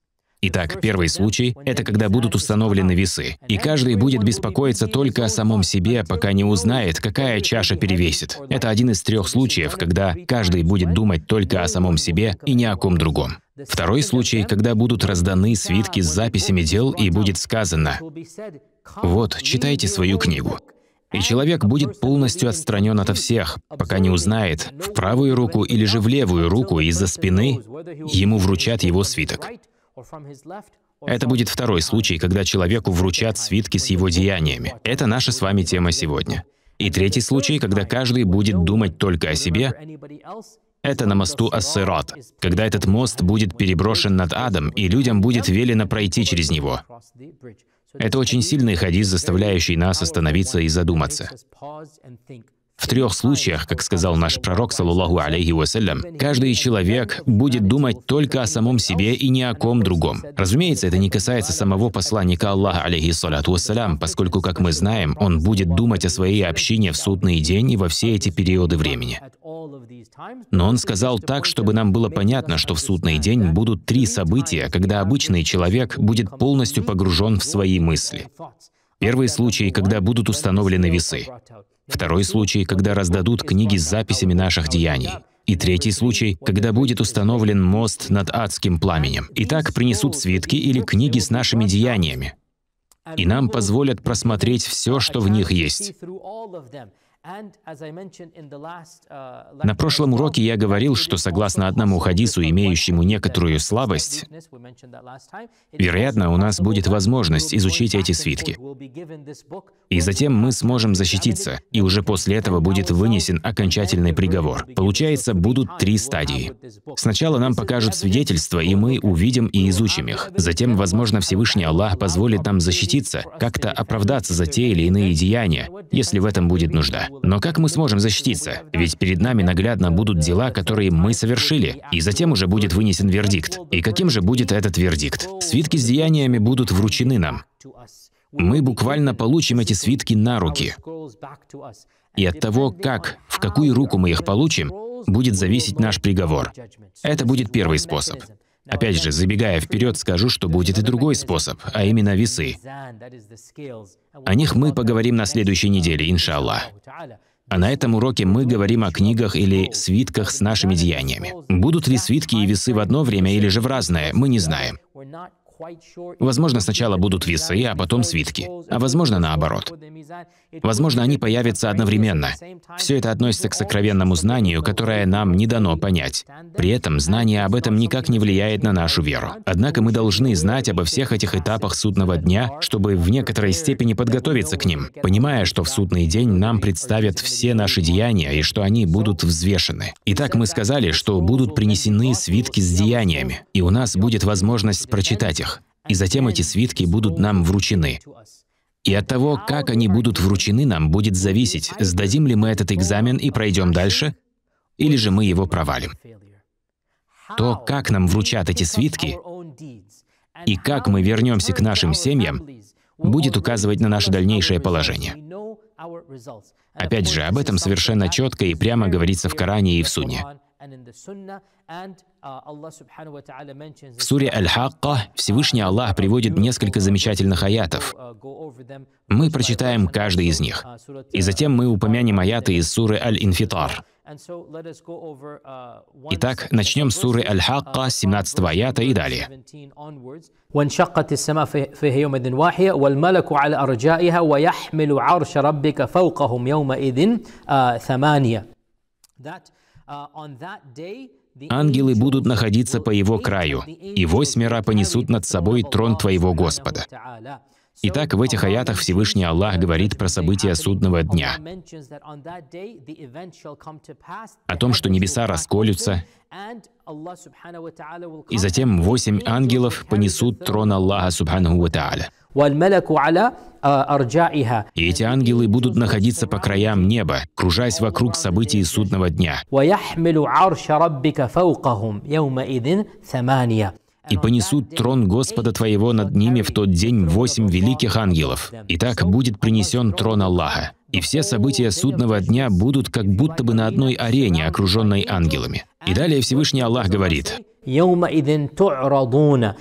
Итак, первый случай — это когда будут установлены весы, и каждый будет беспокоиться только о самом себе, пока не узнает, какая чаша перевесит. Это один из трех случаев, когда каждый будет думать только о самом себе и ни о ком другом. Второй случай, когда будут разданы свитки с записями дел и будет сказано «Вот, читайте свою книгу». И человек будет полностью отстранен ото всех, пока не узнает, в правую руку или же в левую руку из-за спины ему вручат его свиток. Это будет второй случай, когда человеку вручат свитки с его деяниями. Это наша с вами тема сегодня. И третий случай, когда каждый будет думать только о себе, это на мосту Ассерат, когда этот мост будет переброшен над адом, и людям будет велено пройти через него. Это очень сильный хадис, заставляющий нас остановиться и задуматься. В трех случаях, как сказал наш пророк, саллаллаху алейхи вассалям, каждый человек будет думать только о самом себе и ни о ком другом. Разумеется, это не касается самого посланника Аллаха, алейхи салату вассалям, поскольку, как мы знаем, он будет думать о своей общине в судный день и во все эти периоды времени. Но он сказал так, чтобы нам было понятно, что в судный день будут три события, когда обычный человек будет полностью погружен в свои мысли. Первый случай, когда будут установлены весы. Второй случай, когда раздадут книги с записями наших деяний. И третий случай, когда будет установлен мост над адским пламенем. И так принесут свитки или книги с нашими деяниями. И нам позволят просмотреть все, что в них есть. На прошлом уроке я говорил, что согласно одному хадису, имеющему некоторую слабость, вероятно, у нас будет возможность изучить эти свитки. И затем мы сможем защититься, и уже после этого будет вынесен окончательный приговор. Получается, будут три стадии. Сначала нам покажут свидетельства, и мы увидим и изучим их. Затем, возможно, Всевышний Аллах позволит нам защититься, как-то оправдаться за те или иные деяния, если в этом будет нужда. Но как мы сможем защититься? Ведь перед нами наглядно будут дела, которые мы совершили, и затем уже будет вынесен вердикт. И каким же будет этот вердикт? Свитки с деяниями будут вручены нам. Мы буквально получим эти свитки на руки. И от того, как, в какую руку мы их получим, будет зависеть наш приговор. Это будет первый способ. Опять же, забегая вперед, скажу, что будет и другой способ, а именно весы. О них мы поговорим на следующей неделе, иншаллах. А на этом уроке мы говорим о книгах или свитках с нашими деяниями. Будут ли свитки и весы в одно время или же в разное, мы не знаем. Возможно, сначала будут весы, а потом свитки. А возможно, наоборот. Возможно, они появятся одновременно. Все это относится к сокровенному знанию, которое нам не дано понять. При этом знание об этом никак не влияет на нашу веру. Однако мы должны знать обо всех этих этапах судного дня, чтобы в некоторой степени подготовиться к ним, понимая, что в судный день нам представят все наши деяния и что они будут взвешены. Итак, мы сказали, что будут принесены свитки с деяниями, и у нас будет возможность прочитать их и затем эти свитки будут нам вручены. И от того, как они будут вручены нам, будет зависеть, сдадим ли мы этот экзамен и пройдем дальше, или же мы его провалим. То, как нам вручат эти свитки, и как мы вернемся к нашим семьям, будет указывать на наше дальнейшее положение. Опять же, об этом совершенно четко и прямо говорится в Коране и в Суне. В суре Аль-Хакка Всевышний Аллах приводит несколько замечательных аятов. Мы прочитаем каждый из них. И затем мы упомянем аяты из суры Аль-Инфитар. Итак, начнем с суры Аль-Хакка, 17 аята и далее. وانشقت السماء فهي يومئذ واحية والملك على أرجائها ويحمل عرش ربك فوقهم يومئذ ثمانية. That, uh, on that day, Ангелы будут находиться по его краю, и восьмера понесут над собой трон твоего Господа. Итак, в этих аятах Всевышний Аллах говорит про события судного дня, о том, что небеса расколются, и затем восемь ангелов понесут трон Аллаха Субханаху Ва и эти ангелы будут находиться по краям неба, кружась вокруг событий судного дня. И понесут трон Господа твоего над ними в тот день восемь великих ангелов. И так будет принесен трон Аллаха. И все события судного дня будут как будто бы на одной арене, окруженной ангелами. И далее Всевышний Аллах говорит,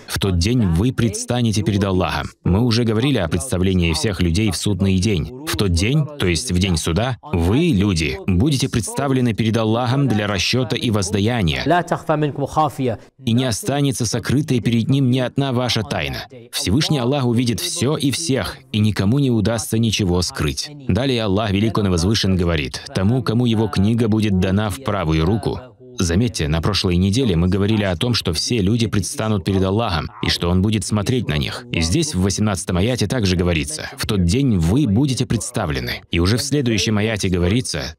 в тот день вы предстанете перед Аллахом. Мы уже говорили о представлении всех людей в судный день. В тот день, то есть в день суда, вы, люди, будете представлены перед Аллахом для расчета и воздаяния. И не останется сокрытой перед Ним ни одна ваша тайна. Всевышний Аллах увидит все и всех, и никому не удастся ничего скрыть. Далее Аллах Велик и Возвышен говорит, «Тому, кому Его книга будет дана в правую руку, Заметьте, на прошлой неделе мы говорили о том, что все люди предстанут перед Аллахом, и что Он будет смотреть на них. И здесь, в 18 аяте, также говорится, «В тот день вы будете представлены». И уже в следующем аяте говорится,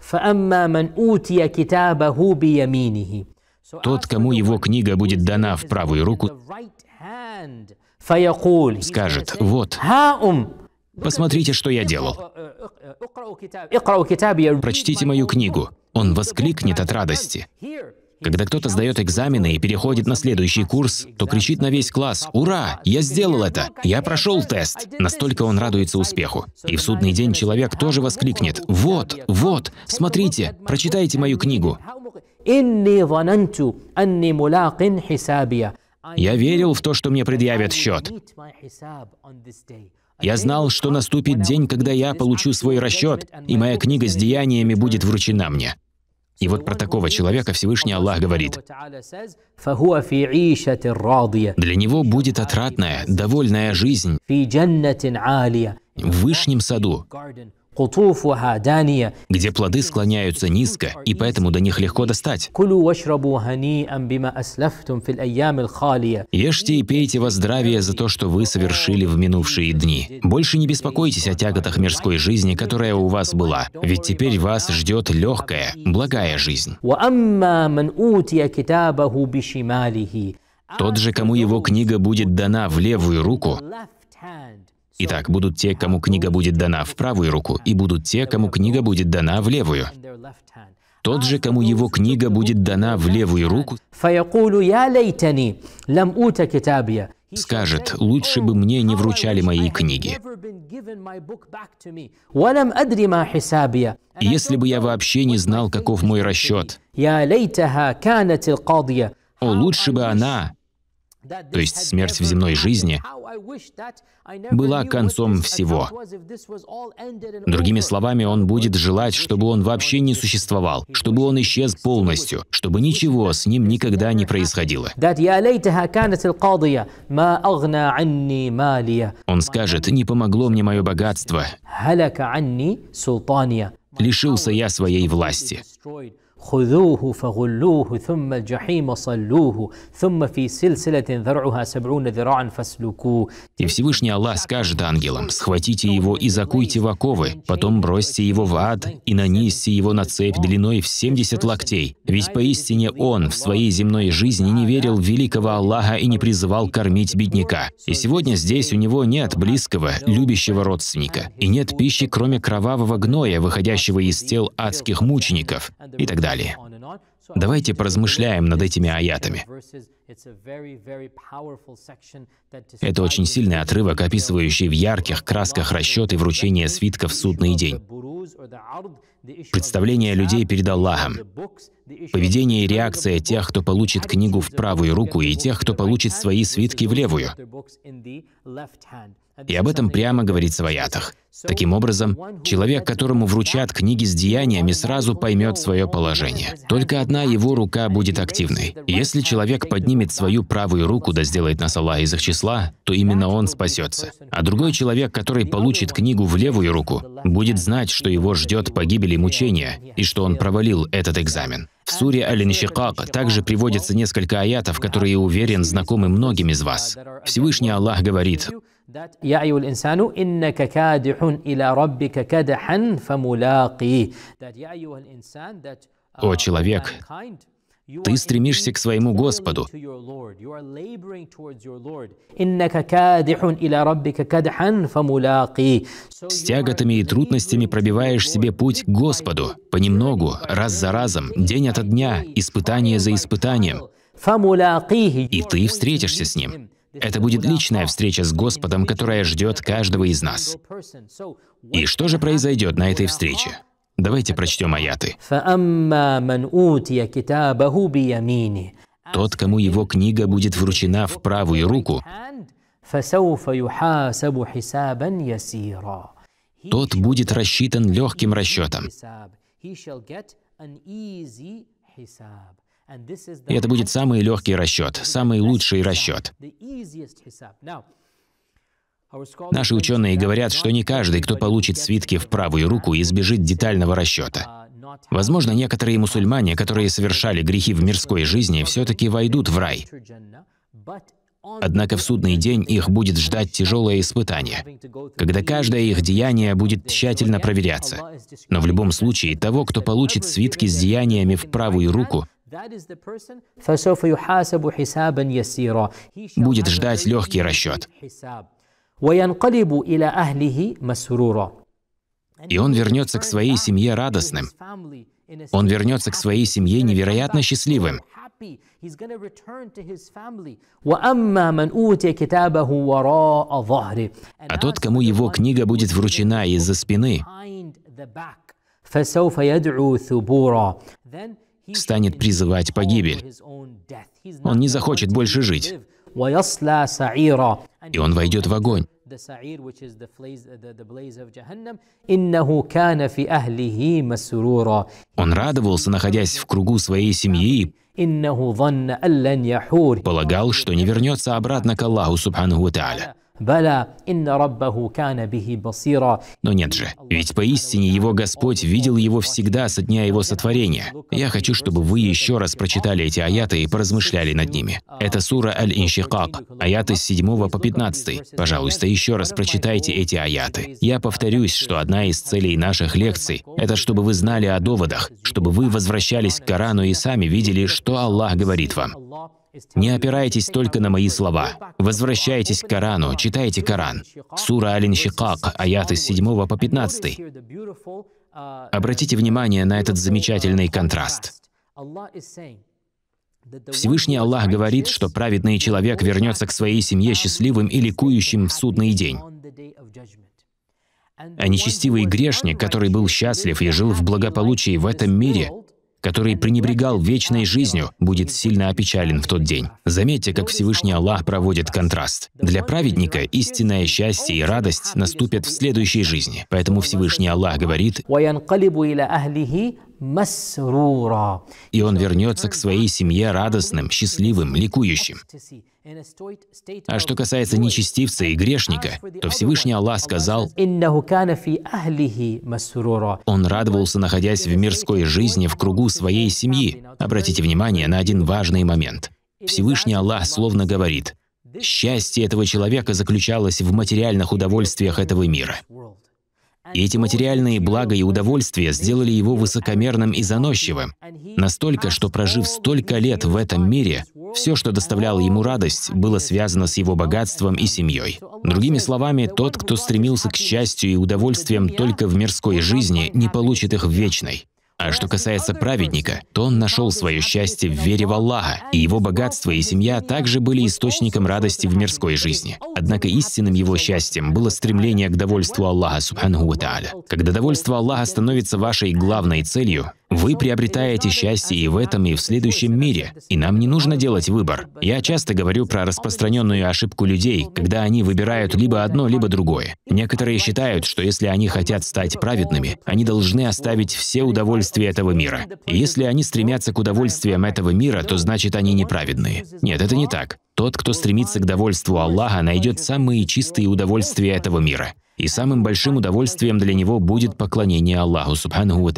«Тот, кому его книга будет дана в правую руку, скажет, «Вот, посмотрите, что я делал. Прочтите мою книгу». Он воскликнет от радости. Когда кто-то сдает экзамены и переходит на следующий курс, то кричит на весь класс «Ура! Я сделал это! Я прошел тест!» Настолько он радуется успеху. И в судный день человек тоже воскликнет «Вот! Вот! Смотрите! Прочитайте мою книгу!» Я верил в то, что мне предъявят счет. Я знал, что наступит день, когда я получу свой расчет, и моя книга с деяниями будет вручена мне. И вот про такого человека Всевышний Аллах говорит. Для него будет отратная, довольная жизнь в вышнем саду, где плоды склоняются низко, и поэтому до них легко достать. Ешьте и пейте во здравие за то, что вы совершили в минувшие дни. Больше не беспокойтесь о тяготах мирской жизни, которая у вас была, ведь теперь вас ждет легкая, благая жизнь. Тот же, кому его книга будет дана в левую руку, Итак, будут те, кому книга будет дана в правую руку, и будут те, кому книга будет дана в левую. Тот же, кому его книга будет дана в левую руку, скажет, лучше бы мне не вручали мои книги. И если бы я вообще не знал, каков мой расчет, о, лучше бы она, то есть смерть в земной жизни, была концом всего. Другими словами, он будет желать, чтобы он вообще не существовал, чтобы он исчез полностью, чтобы ничего с ним никогда не происходило. Он скажет, не помогло мне мое богатство, лишился я своей власти. خذوه فغلوه ثم الجحيم صلوه ثم في سلسلة ذرعها سبعون ذراعا فاسلكوه. И Всевышний Аллах скажет ангелам, «Схватите его и закуйте в оковы, потом бросьте его в ад и нанесьте его на цепь длиной в 70 локтей. Ведь поистине он в своей земной жизни не верил в великого Аллаха и не призывал кормить бедняка. И сегодня здесь у него нет близкого, любящего родственника. И нет пищи, кроме кровавого гноя, выходящего из тел адских мучеников» и так далее. Давайте поразмышляем над этими аятами. Это очень сильный отрывок, описывающий в ярких красках расчет и вручение свитков в судный день. Представление людей перед Аллахом. Поведение и реакция тех, кто получит книгу в правую руку, и тех, кто получит свои свитки в левую. И об этом прямо говорится в аятах. Таким образом, человек, которому вручат книги с деяниями, сразу поймет свое положение. Только одна его рука будет активной. Если человек поднимет свою правую руку, да сделает нас Аллах из их числа, то именно он спасется. А другой человек, который получит книгу в левую руку, будет знать, что его ждет погибель и мучение, и что он провалил этот экзамен. В суре Аль-Нишикак также приводится несколько аятов, которые, уверен, знакомы многим из вас. Всевышний Аллах говорит, يا أيها الإنسان إنك كادح إلى ربك كدحا فملاقيه That يا أيها الإنسان that, uh, «О человек, mankind, you ты are стремишься к своему Господу, to your Lord. You are laboring towards your Lord. إنك كادح إلى ربك كدحا فملاقيه So с you тяготами и трудностями пробиваешь себе путь к Господу, понемногу, раз за разом, день ото дня, испытание за испытанием, فملاقيه и ты встретишься с Ним. Это будет личная встреча с Господом, которая ждет каждого из нас. И что же произойдет на этой встрече? Давайте прочтем аяты. Тот, кому его книга будет вручена в правую руку, тот будет рассчитан легким расчетом. И это будет самый легкий расчет, самый лучший расчет. Наши ученые говорят, что не каждый, кто получит свитки в правую руку, избежит детального расчета. Возможно, некоторые мусульмане, которые совершали грехи в мирской жизни, все-таки войдут в рай. Однако в судный день их будет ждать тяжелое испытание, когда каждое их деяние будет тщательно проверяться. Но в любом случае, того, кто получит свитки с деяниями в правую руку, будет ждать легкий расчет. И он вернется к своей семье радостным. Он вернется к своей семье невероятно счастливым. А тот, кому его книга будет вручена из-за спины, станет призывать погибель. Он не захочет больше жить. И он войдет в огонь. Он радовался, находясь в кругу своей семьи, полагал, что не вернется обратно к Аллаху Субхану Тааля. Но нет же, ведь поистине его Господь видел его всегда со дня его сотворения. Я хочу, чтобы вы еще раз прочитали эти аяты и поразмышляли над ними. Это сура Аль-Иншикак, аяты с 7 по 15. Пожалуйста, еще раз прочитайте эти аяты. Я повторюсь, что одна из целей наших лекций — это чтобы вы знали о доводах, чтобы вы возвращались к Корану и сами видели, что Аллах говорит вам. Не опирайтесь только на мои слова. Возвращайтесь к Корану, читайте Коран. Сура Аль-Иншикак, аяты с 7 по 15. Обратите внимание на этот замечательный контраст. Всевышний Аллах говорит, что праведный человек вернется к своей семье счастливым и ликующим в судный день. А нечестивый грешник, который был счастлив и жил в благополучии в этом мире, который пренебрегал вечной жизнью, будет сильно опечален в тот день. Заметьте, как Всевышний Аллах проводит контраст. Для праведника истинное счастье и радость наступят в следующей жизни. Поэтому Всевышний Аллах говорит, и он вернется к своей семье радостным, счастливым, ликующим. А что касается нечестивца и грешника, то Всевышний Аллах сказал, он радовался, находясь в мирской жизни в кругу своей семьи. Обратите внимание на один важный момент. Всевышний Аллах словно говорит, счастье этого человека заключалось в материальных удовольствиях этого мира. И эти материальные блага и удовольствия сделали его высокомерным и заносчивым, настолько, что прожив столько лет в этом мире, все, что доставляло ему радость, было связано с его богатством и семьей. Другими словами, тот, кто стремился к счастью и удовольствиям только в мирской жизни, не получит их в вечной. А что касается праведника, то он нашел свое счастье в вере в Аллаха, и его богатство и семья также были источником радости в мирской жизни. Однако истинным его счастьем было стремление к довольству Аллаха, субханаху Когда довольство Аллаха становится вашей главной целью, вы приобретаете счастье и в этом, и в следующем мире, и нам не нужно делать выбор. Я часто говорю про распространенную ошибку людей, когда они выбирают либо одно, либо другое. Некоторые считают, что если они хотят стать праведными, они должны оставить все удовольствия этого мира. И если они стремятся к удовольствиям этого мира, то значит они неправедные. Нет, это не так. Тот, кто стремится к довольству Аллаха, найдет самые чистые удовольствия этого мира и самым большим удовольствием для него будет поклонение Аллаху Субханаху Ва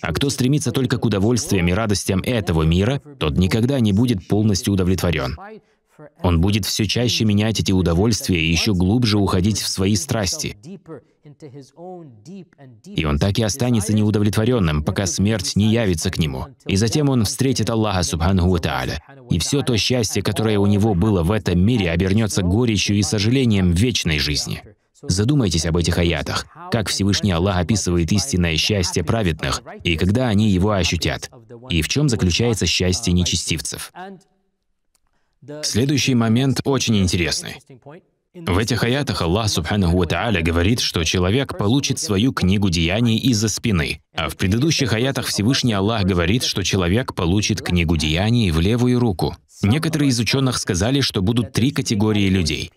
А кто стремится только к удовольствиям и радостям этого мира, тот никогда не будет полностью удовлетворен. Он будет все чаще менять эти удовольствия и еще глубже уходить в свои страсти. И он так и останется неудовлетворенным, пока смерть не явится к нему. И затем он встретит Аллаха Субханаху Ва И все то счастье, которое у него было в этом мире, обернется горечью и сожалением вечной жизни. Задумайтесь об этих аятах, как Всевышний Аллах описывает истинное счастье праведных? И когда они его ощутят, и в чем заключается счастье нечестивцев. Следующий момент очень интересный. В этих аятах Аллах Субханаху Ва говорит, что человек получит свою книгу деяний из-за спины, а в предыдущих аятах Всевышний Аллах говорит, что человек получит книгу деяний в левую руку. Некоторые из ученых сказали, что будут три категории людей.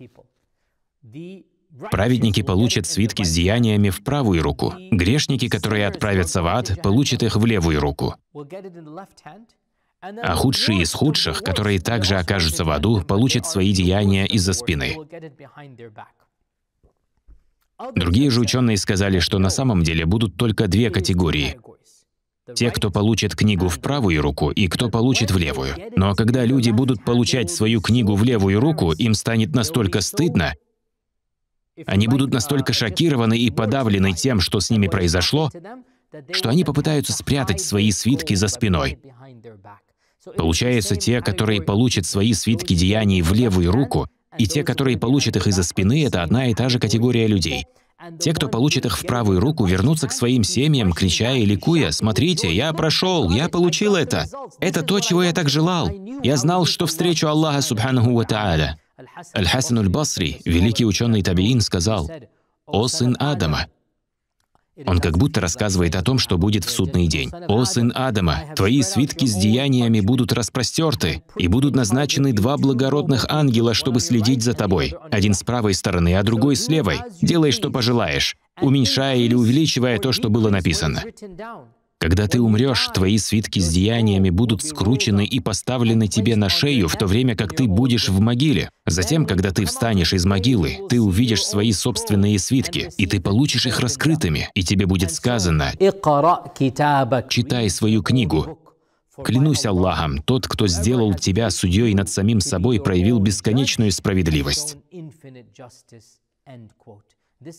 Праведники получат свитки с деяниями в правую руку. Грешники, которые отправятся в ад, получат их в левую руку. А худшие из худших, которые также окажутся в аду, получат свои деяния из-за спины. Другие же ученые сказали, что на самом деле будут только две категории. Те, кто получит книгу в правую руку, и кто получит в левую. Но когда люди будут получать свою книгу в левую руку, им станет настолько стыдно, они будут настолько шокированы и подавлены тем, что с ними произошло, что они попытаются спрятать свои свитки за спиной. Получается, те, которые получат свои свитки деяний в левую руку, и те, которые получат их из-за спины, это одна и та же категория людей. Те, кто получит их в правую руку, вернутся к своим семьям, крича и ликуя, «Смотрите, я прошел, я получил это! Это то, чего я так желал! Я знал, что встречу Аллаха Субханаху Ва Тааля!» Аль-Хасан аль-Басри, великий ученый Табиин, сказал, «О сын Адама!» Он как будто рассказывает о том, что будет в судный день. «О сын Адама, твои свитки с деяниями будут распростерты, и будут назначены два благородных ангела, чтобы следить за тобой. Один с правой стороны, а другой с левой. Делай, что пожелаешь, уменьшая или увеличивая то, что было написано». Когда ты умрешь, твои свитки с деяниями будут скручены и поставлены тебе на шею, в то время как ты будешь в могиле. Затем, когда ты встанешь из могилы, ты увидишь свои собственные свитки, и ты получишь их раскрытыми, и тебе будет сказано «Читай свою книгу». Клянусь Аллахом, тот, кто сделал тебя судьей над самим собой, проявил бесконечную справедливость.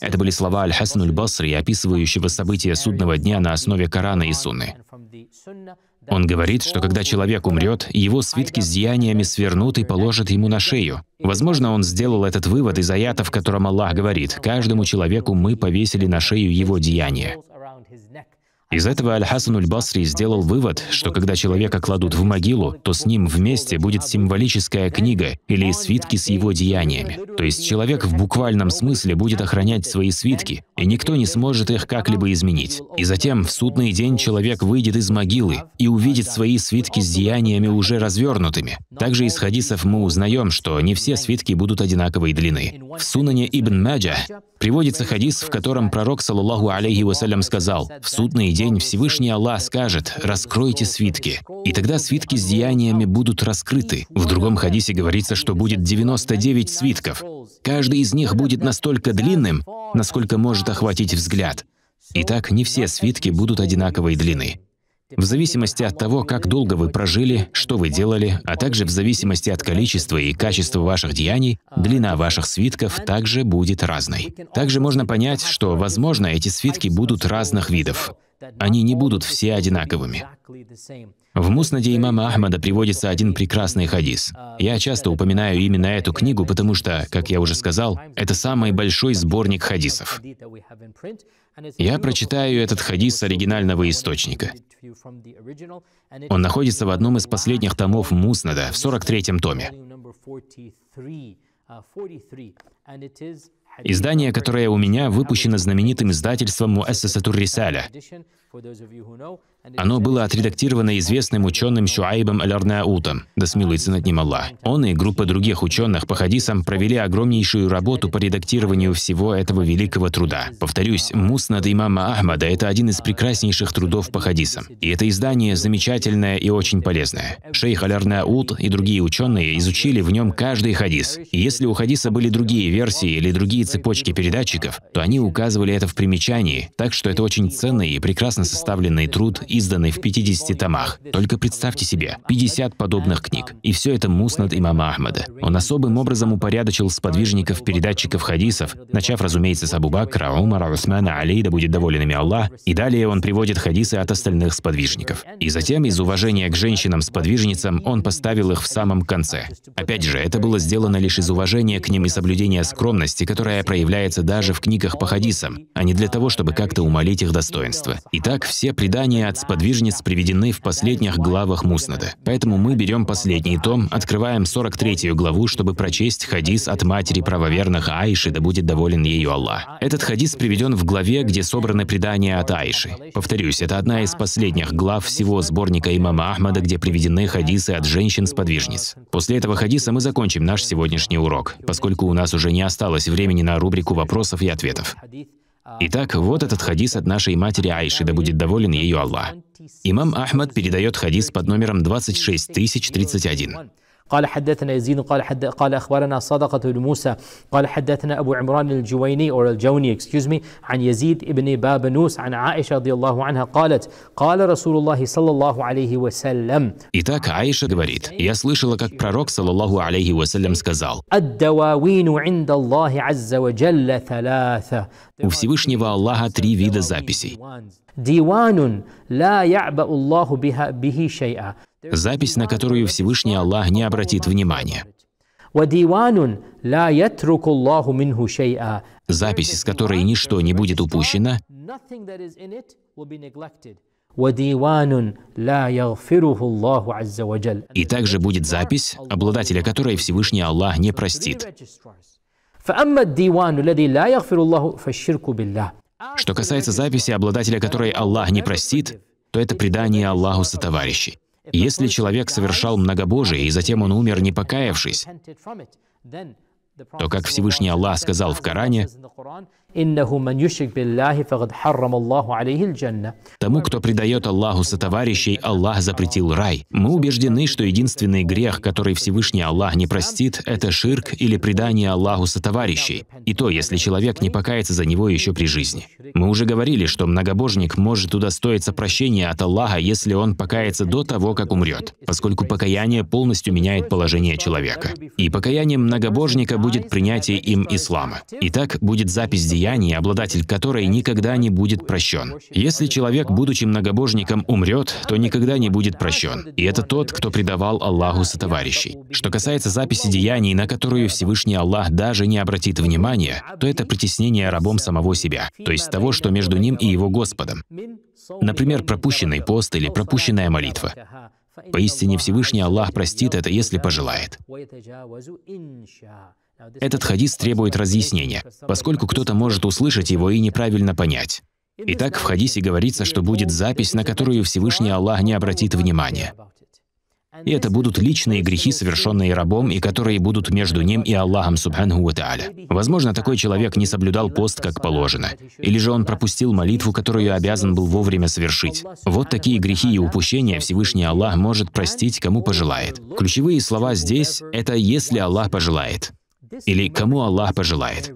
Это были слова Аль-Хасан Аль-Басри, описывающего события судного дня на основе Корана и Сунны. Он говорит, что когда человек умрет, его свитки с деяниями свернут и положат ему на шею. Возможно, он сделал этот вывод из аята, в котором Аллах говорит, «Каждому человеку мы повесили на шею его деяния». Из этого Аль-Хасан Аль-Басри сделал вывод, что когда человека кладут в могилу, то с ним вместе будет символическая книга или свитки с его деяниями. То есть человек в буквальном смысле будет охранять свои свитки, и никто не сможет их как-либо изменить. И затем в судный день человек выйдет из могилы и увидит свои свитки с деяниями уже развернутыми. Также из хадисов мы узнаем, что не все свитки будут одинаковой длины. В Сунане Ибн Маджа приводится хадис, в котором пророк, саллаллаху алейхи вассалям, сказал, «В судный день Всевышний Аллах скажет, раскройте свитки, и тогда свитки с деяниями будут раскрыты». В другом хадисе говорится, что будет 99 свитков. Каждый из них будет настолько длинным, насколько может охватить взгляд. Итак, не все свитки будут одинаковой длины. В зависимости от того, как долго вы прожили, что вы делали, а также в зависимости от количества и качества ваших деяний, длина ваших свитков также будет разной. Также можно понять, что, возможно, эти свитки будут разных видов. Они не будут все одинаковыми. В Муснаде имама Ахмада приводится один прекрасный хадис. Я часто упоминаю именно эту книгу, потому что, как я уже сказал, это самый большой сборник хадисов. Я прочитаю этот хадис с оригинального источника. Он находится в одном из последних томов Муснада, в 43-м томе. Издание, которое у меня выпущено знаменитым издательством Муэссасатур Рисаля. Оно было отредактировано известным ученым Шуайбом Аль-Арнаутом, да смилуется над ним Аллах. Он и группа других ученых по хадисам провели огромнейшую работу по редактированию всего этого великого труда. Повторюсь, Муснад имама Ахмада — это один из прекраснейших трудов по хадисам. И это издание замечательное и очень полезное. Шейх Аль-Арнаут и другие ученые изучили в нем каждый хадис. И если у хадиса были другие версии или другие цепочки передатчиков, то они указывали это в примечании, так что это очень ценный и прекрасно составленный труд, изданный в 50 томах. Только представьте себе, 50 подобных книг. И все это муснат имама Ахмада. Он особым образом упорядочил сподвижников передатчиков хадисов, начав, разумеется, с Абу Бакра, Умара, Усмана, Али, да будет доволен ими Аллах, и далее он приводит хадисы от остальных сподвижников. И затем, из уважения к женщинам-сподвижницам, он поставил их в самом конце. Опять же, это было сделано лишь из уважения к ним и соблюдения скромности, которая проявляется даже в книгах по хадисам, а не для того, чтобы как-то умолить их достоинство. Итак, все предания от сподвижниц приведены в последних главах Муснада. Поэтому мы берем последний том, открываем 43 главу, чтобы прочесть хадис от матери правоверных Аиши, да будет доволен ею Аллах. Этот хадис приведен в главе, где собраны предания от Аиши. Повторюсь, это одна из последних глав всего сборника имама Ахмада, где приведены хадисы от женщин-сподвижниц. После этого хадиса мы закончим наш сегодняшний урок, поскольку у нас уже не осталось времени на рубрику вопросов и ответов. Итак, вот этот хадис от нашей матери Айши, да будет доволен ее Аллах. Имам Ахмад передает хадис под номером 26031. قال حدثنا يزيد قال حد قال اخبرنا صدقه بن موسى قال حدثنا ابو عمران الجويني او الجوني excuse me عن يزيد ابن بابنوس عن عائشه رضي الله عنها قالت قال رسول الله صلى الله عليه وسلم Итак, Аиша говорит, «Я слышала, как пророк, саллаллаху алейхи вассалям, сказал, الدواوين عند الله عز وجل ثلاثه у Всевышнего Аллаха три вида записей. ديوان لا يعبأ الله بها به شيئا запись, на которую Всевышний Аллах не обратит внимания. Запись, из которой ничто не будет упущено, и также будет запись, обладателя которой Всевышний Аллах не простит. Что касается записи, обладателя которой Аллах не простит, то это предание Аллаху сотоварищей. Если человек совершал многобожие, и затем он умер, не покаявшись, то, как Всевышний Аллах сказал в Коране, Тому, кто предает Аллаху сотоварищей, Аллах запретил рай. Мы убеждены, что единственный грех, который Всевышний Аллах не простит, это ширк или предание Аллаху сотоварищей. И то, если человек не покается за него еще при жизни. Мы уже говорили, что многобожник может удостоиться прощения от Аллаха, если он покается до того, как умрет, поскольку покаяние полностью меняет положение человека. И покаянием многобожника будет принятие им ислама. Итак, будет запись деяний обладатель которой никогда не будет прощен. Если человек, будучи многобожником, умрет, то никогда не будет прощен. И это тот, кто предавал Аллаху сотоварищей. Что касается записи деяний, на которую Всевышний Аллах даже не обратит внимания, то это притеснение рабом самого себя, то есть того, что между ним и его Господом. Например, пропущенный пост или пропущенная молитва. Поистине Всевышний Аллах простит это, если пожелает. Этот хадис требует разъяснения, поскольку кто-то может услышать его и неправильно понять. Итак, в хадисе говорится, что будет запись, на которую Всевышний Аллах не обратит внимания. И это будут личные грехи, совершенные рабом, и которые будут между ним и Аллахом Субханаху Ва Возможно, такой человек не соблюдал пост как положено, или же он пропустил молитву, которую обязан был вовремя совершить. Вот такие грехи и упущения Всевышний Аллах может простить, кому пожелает. Ключевые слова здесь — это «если Аллах пожелает» или «кому Аллах пожелает»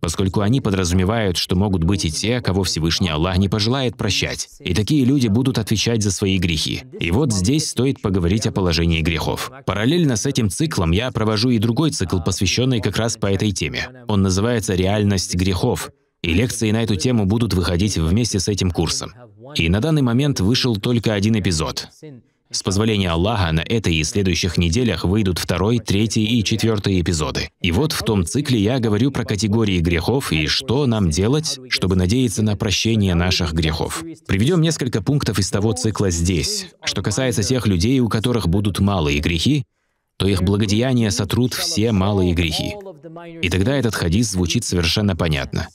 поскольку они подразумевают, что могут быть и те, кого Всевышний Аллах не пожелает прощать. И такие люди будут отвечать за свои грехи. И вот здесь стоит поговорить о положении грехов. Параллельно с этим циклом я провожу и другой цикл, посвященный как раз по этой теме. Он называется «Реальность грехов», и лекции на эту тему будут выходить вместе с этим курсом. И на данный момент вышел только один эпизод. С позволения Аллаха на этой и следующих неделях выйдут второй, третий и четвертый эпизоды. И вот в том цикле я говорю про категории грехов и что нам делать, чтобы надеяться на прощение наших грехов. Приведем несколько пунктов из того цикла здесь. Что касается тех людей, у которых будут малые грехи, то их благодеяния сотрут все малые грехи. И тогда этот хадис звучит совершенно понятно.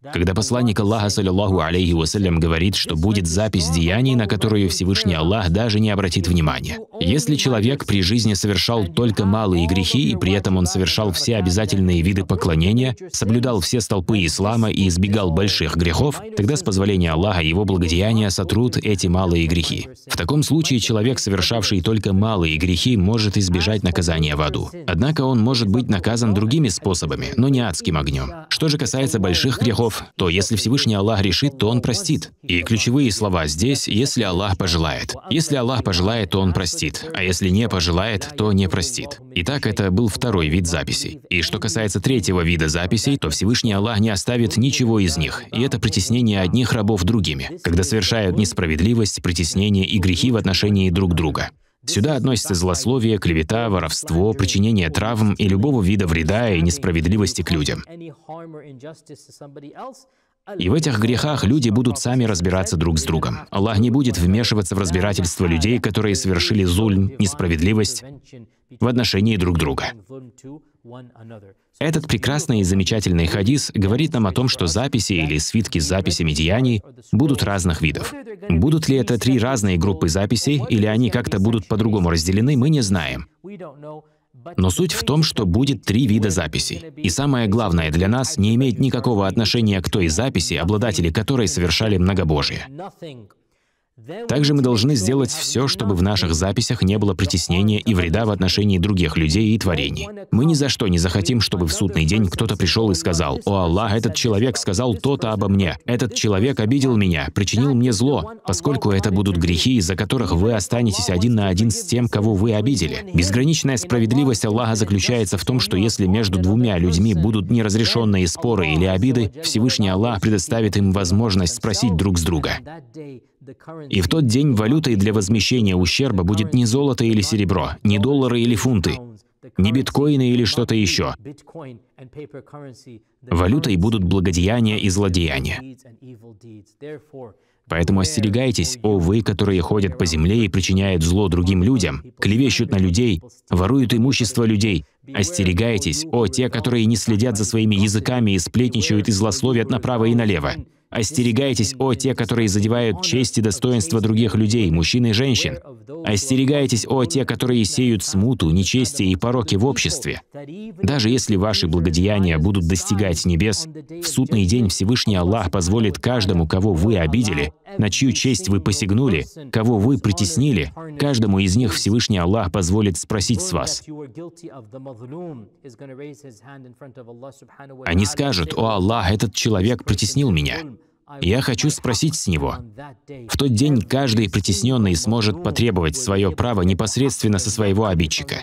Когда посланник Аллаха, саллиллаху алейхи вассалям, говорит, что будет запись деяний, на которую Всевышний Аллах даже не обратит внимания. Если человек при жизни совершал только малые грехи, и при этом он совершал все обязательные виды поклонения, соблюдал все столпы ислама и избегал больших грехов, тогда с позволения Аллаха его благодеяния сотрут эти малые грехи. В таком случае человек, совершавший только малые грехи, может избежать наказания в аду. Однако он может быть наказан другими способами, но не адским огнем. Что же касается больших грехов, грехов, то если Всевышний Аллах решит, то Он простит. И ключевые слова здесь «если Аллах пожелает». Если Аллах пожелает, то Он простит, а если не пожелает, то не простит. Итак, это был второй вид записей. И что касается третьего вида записей, то Всевышний Аллах не оставит ничего из них, и это притеснение одних рабов другими, когда совершают несправедливость, притеснение и грехи в отношении друг друга. Сюда относятся злословие, клевета, воровство, причинение травм и любого вида вреда и несправедливости к людям. И в этих грехах люди будут сами разбираться друг с другом. Аллах не будет вмешиваться в разбирательство людей, которые совершили зульм, несправедливость в отношении друг друга. Этот прекрасный и замечательный хадис говорит нам о том, что записи или свитки с записями деяний будут разных видов. Будут ли это три разные группы записей, или они как-то будут по-другому разделены, мы не знаем. Но суть в том, что будет три вида записей. И самое главное для нас не имеет никакого отношения к той записи, обладатели которой совершали многобожие. Также мы должны сделать все, чтобы в наших записях не было притеснения и вреда в отношении других людей и творений. Мы ни за что не захотим, чтобы в судный день кто-то пришел и сказал, «О Аллах, этот человек сказал то-то обо мне, этот человек обидел меня, причинил мне зло», поскольку это будут грехи, из-за которых вы останетесь один на один с тем, кого вы обидели. Безграничная справедливость Аллаха заключается в том, что если между двумя людьми будут неразрешенные споры или обиды, Всевышний Аллах предоставит им возможность спросить друг с друга. И в тот день валютой для возмещения ущерба будет не золото или серебро, не доллары или фунты, не биткоины или что-то еще. Валютой будут благодеяния и злодеяния. Поэтому остерегайтесь, о вы, которые ходят по земле и причиняют зло другим людям, клевещут на людей, воруют имущество людей. Остерегайтесь, о те, которые не следят за своими языками и сплетничают и злословят направо и налево. Остерегайтесь, о те, которые задевают честь и достоинство других людей, мужчин и женщин. Остерегайтесь, о те, которые сеют смуту, нечестие и пороки в обществе. Даже если ваши благодеяния будут достигать небес, в судный день Всевышний Аллах позволит каждому, кого вы обидели, на чью честь вы посягнули, кого вы притеснили, каждому из них Всевышний Аллах позволит спросить с вас. Они скажут, «О Аллах, этот человек притеснил меня». Я хочу спросить с него. В тот день каждый притесненный сможет потребовать свое право непосредственно со своего обидчика.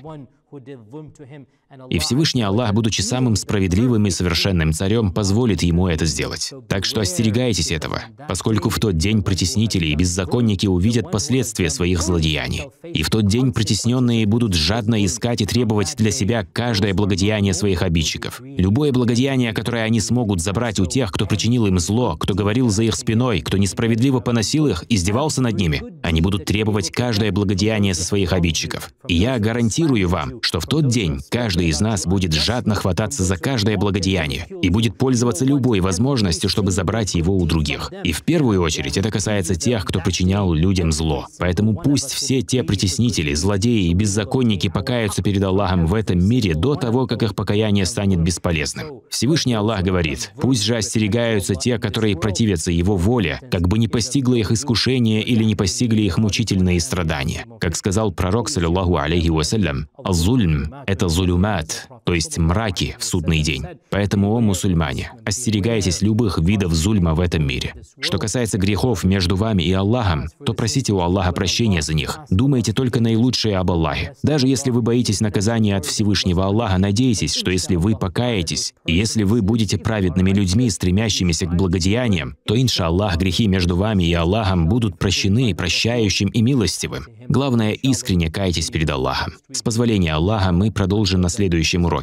И Всевышний Аллах, будучи самым справедливым и совершенным царем, позволит ему это сделать. Так что остерегайтесь этого, поскольку в тот день притеснители и беззаконники увидят последствия своих злодеяний. И в тот день притесненные будут жадно искать и требовать для себя каждое благодеяние своих обидчиков. Любое благодеяние, которое они смогут забрать у тех, кто причинил им зло, кто говорил за их спиной, кто несправедливо поносил их, издевался над ними, они будут требовать каждое благодеяние со своих обидчиков. И я гарантирую вам, что в тот день каждый из нас будет жадно хвататься за каждое благодеяние и будет пользоваться любой возможностью, чтобы забрать его у других. И в первую очередь это касается тех, кто причинял людям зло. Поэтому пусть все те притеснители, злодеи и беззаконники покаются перед Аллахом в этом мире до того, как их покаяние станет бесполезным. Всевышний Аллах говорит, «Пусть же остерегаются те, которые противятся Его воле, как бы не постигло их искушение или не постигли их мучительные страдания». Как сказал пророк, саллиллаху алейхи вассалям, «Азульм — это зулюмат, то есть мраки в судный день. Поэтому, о мусульмане, остерегайтесь любых видов зульма в этом мире. Что касается грехов между вами и Аллахом, то просите у Аллаха прощения за них. Думайте только наилучшее об Аллахе. Даже если вы боитесь наказания от Всевышнего Аллаха, надейтесь, что если вы покаетесь, и если вы будете праведными людьми, стремящимися к благодеяниям, то, иншаллах, грехи между вами и Аллахом будут прощены прощающим и милостивым. Главное, искренне кайтесь перед Аллахом. С позволения Аллаха мы продолжим на следующем уроке.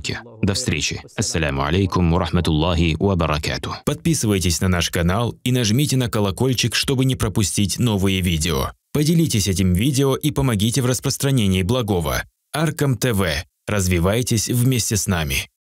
До встречи. Ассаляму алейкум рахматуллахи ва. Подписывайтесь на наш канал и нажмите на колокольчик, чтобы не пропустить новые видео. Поделитесь этим видео и помогите в распространении благого. Аркам ТВ. Развивайтесь вместе с нами.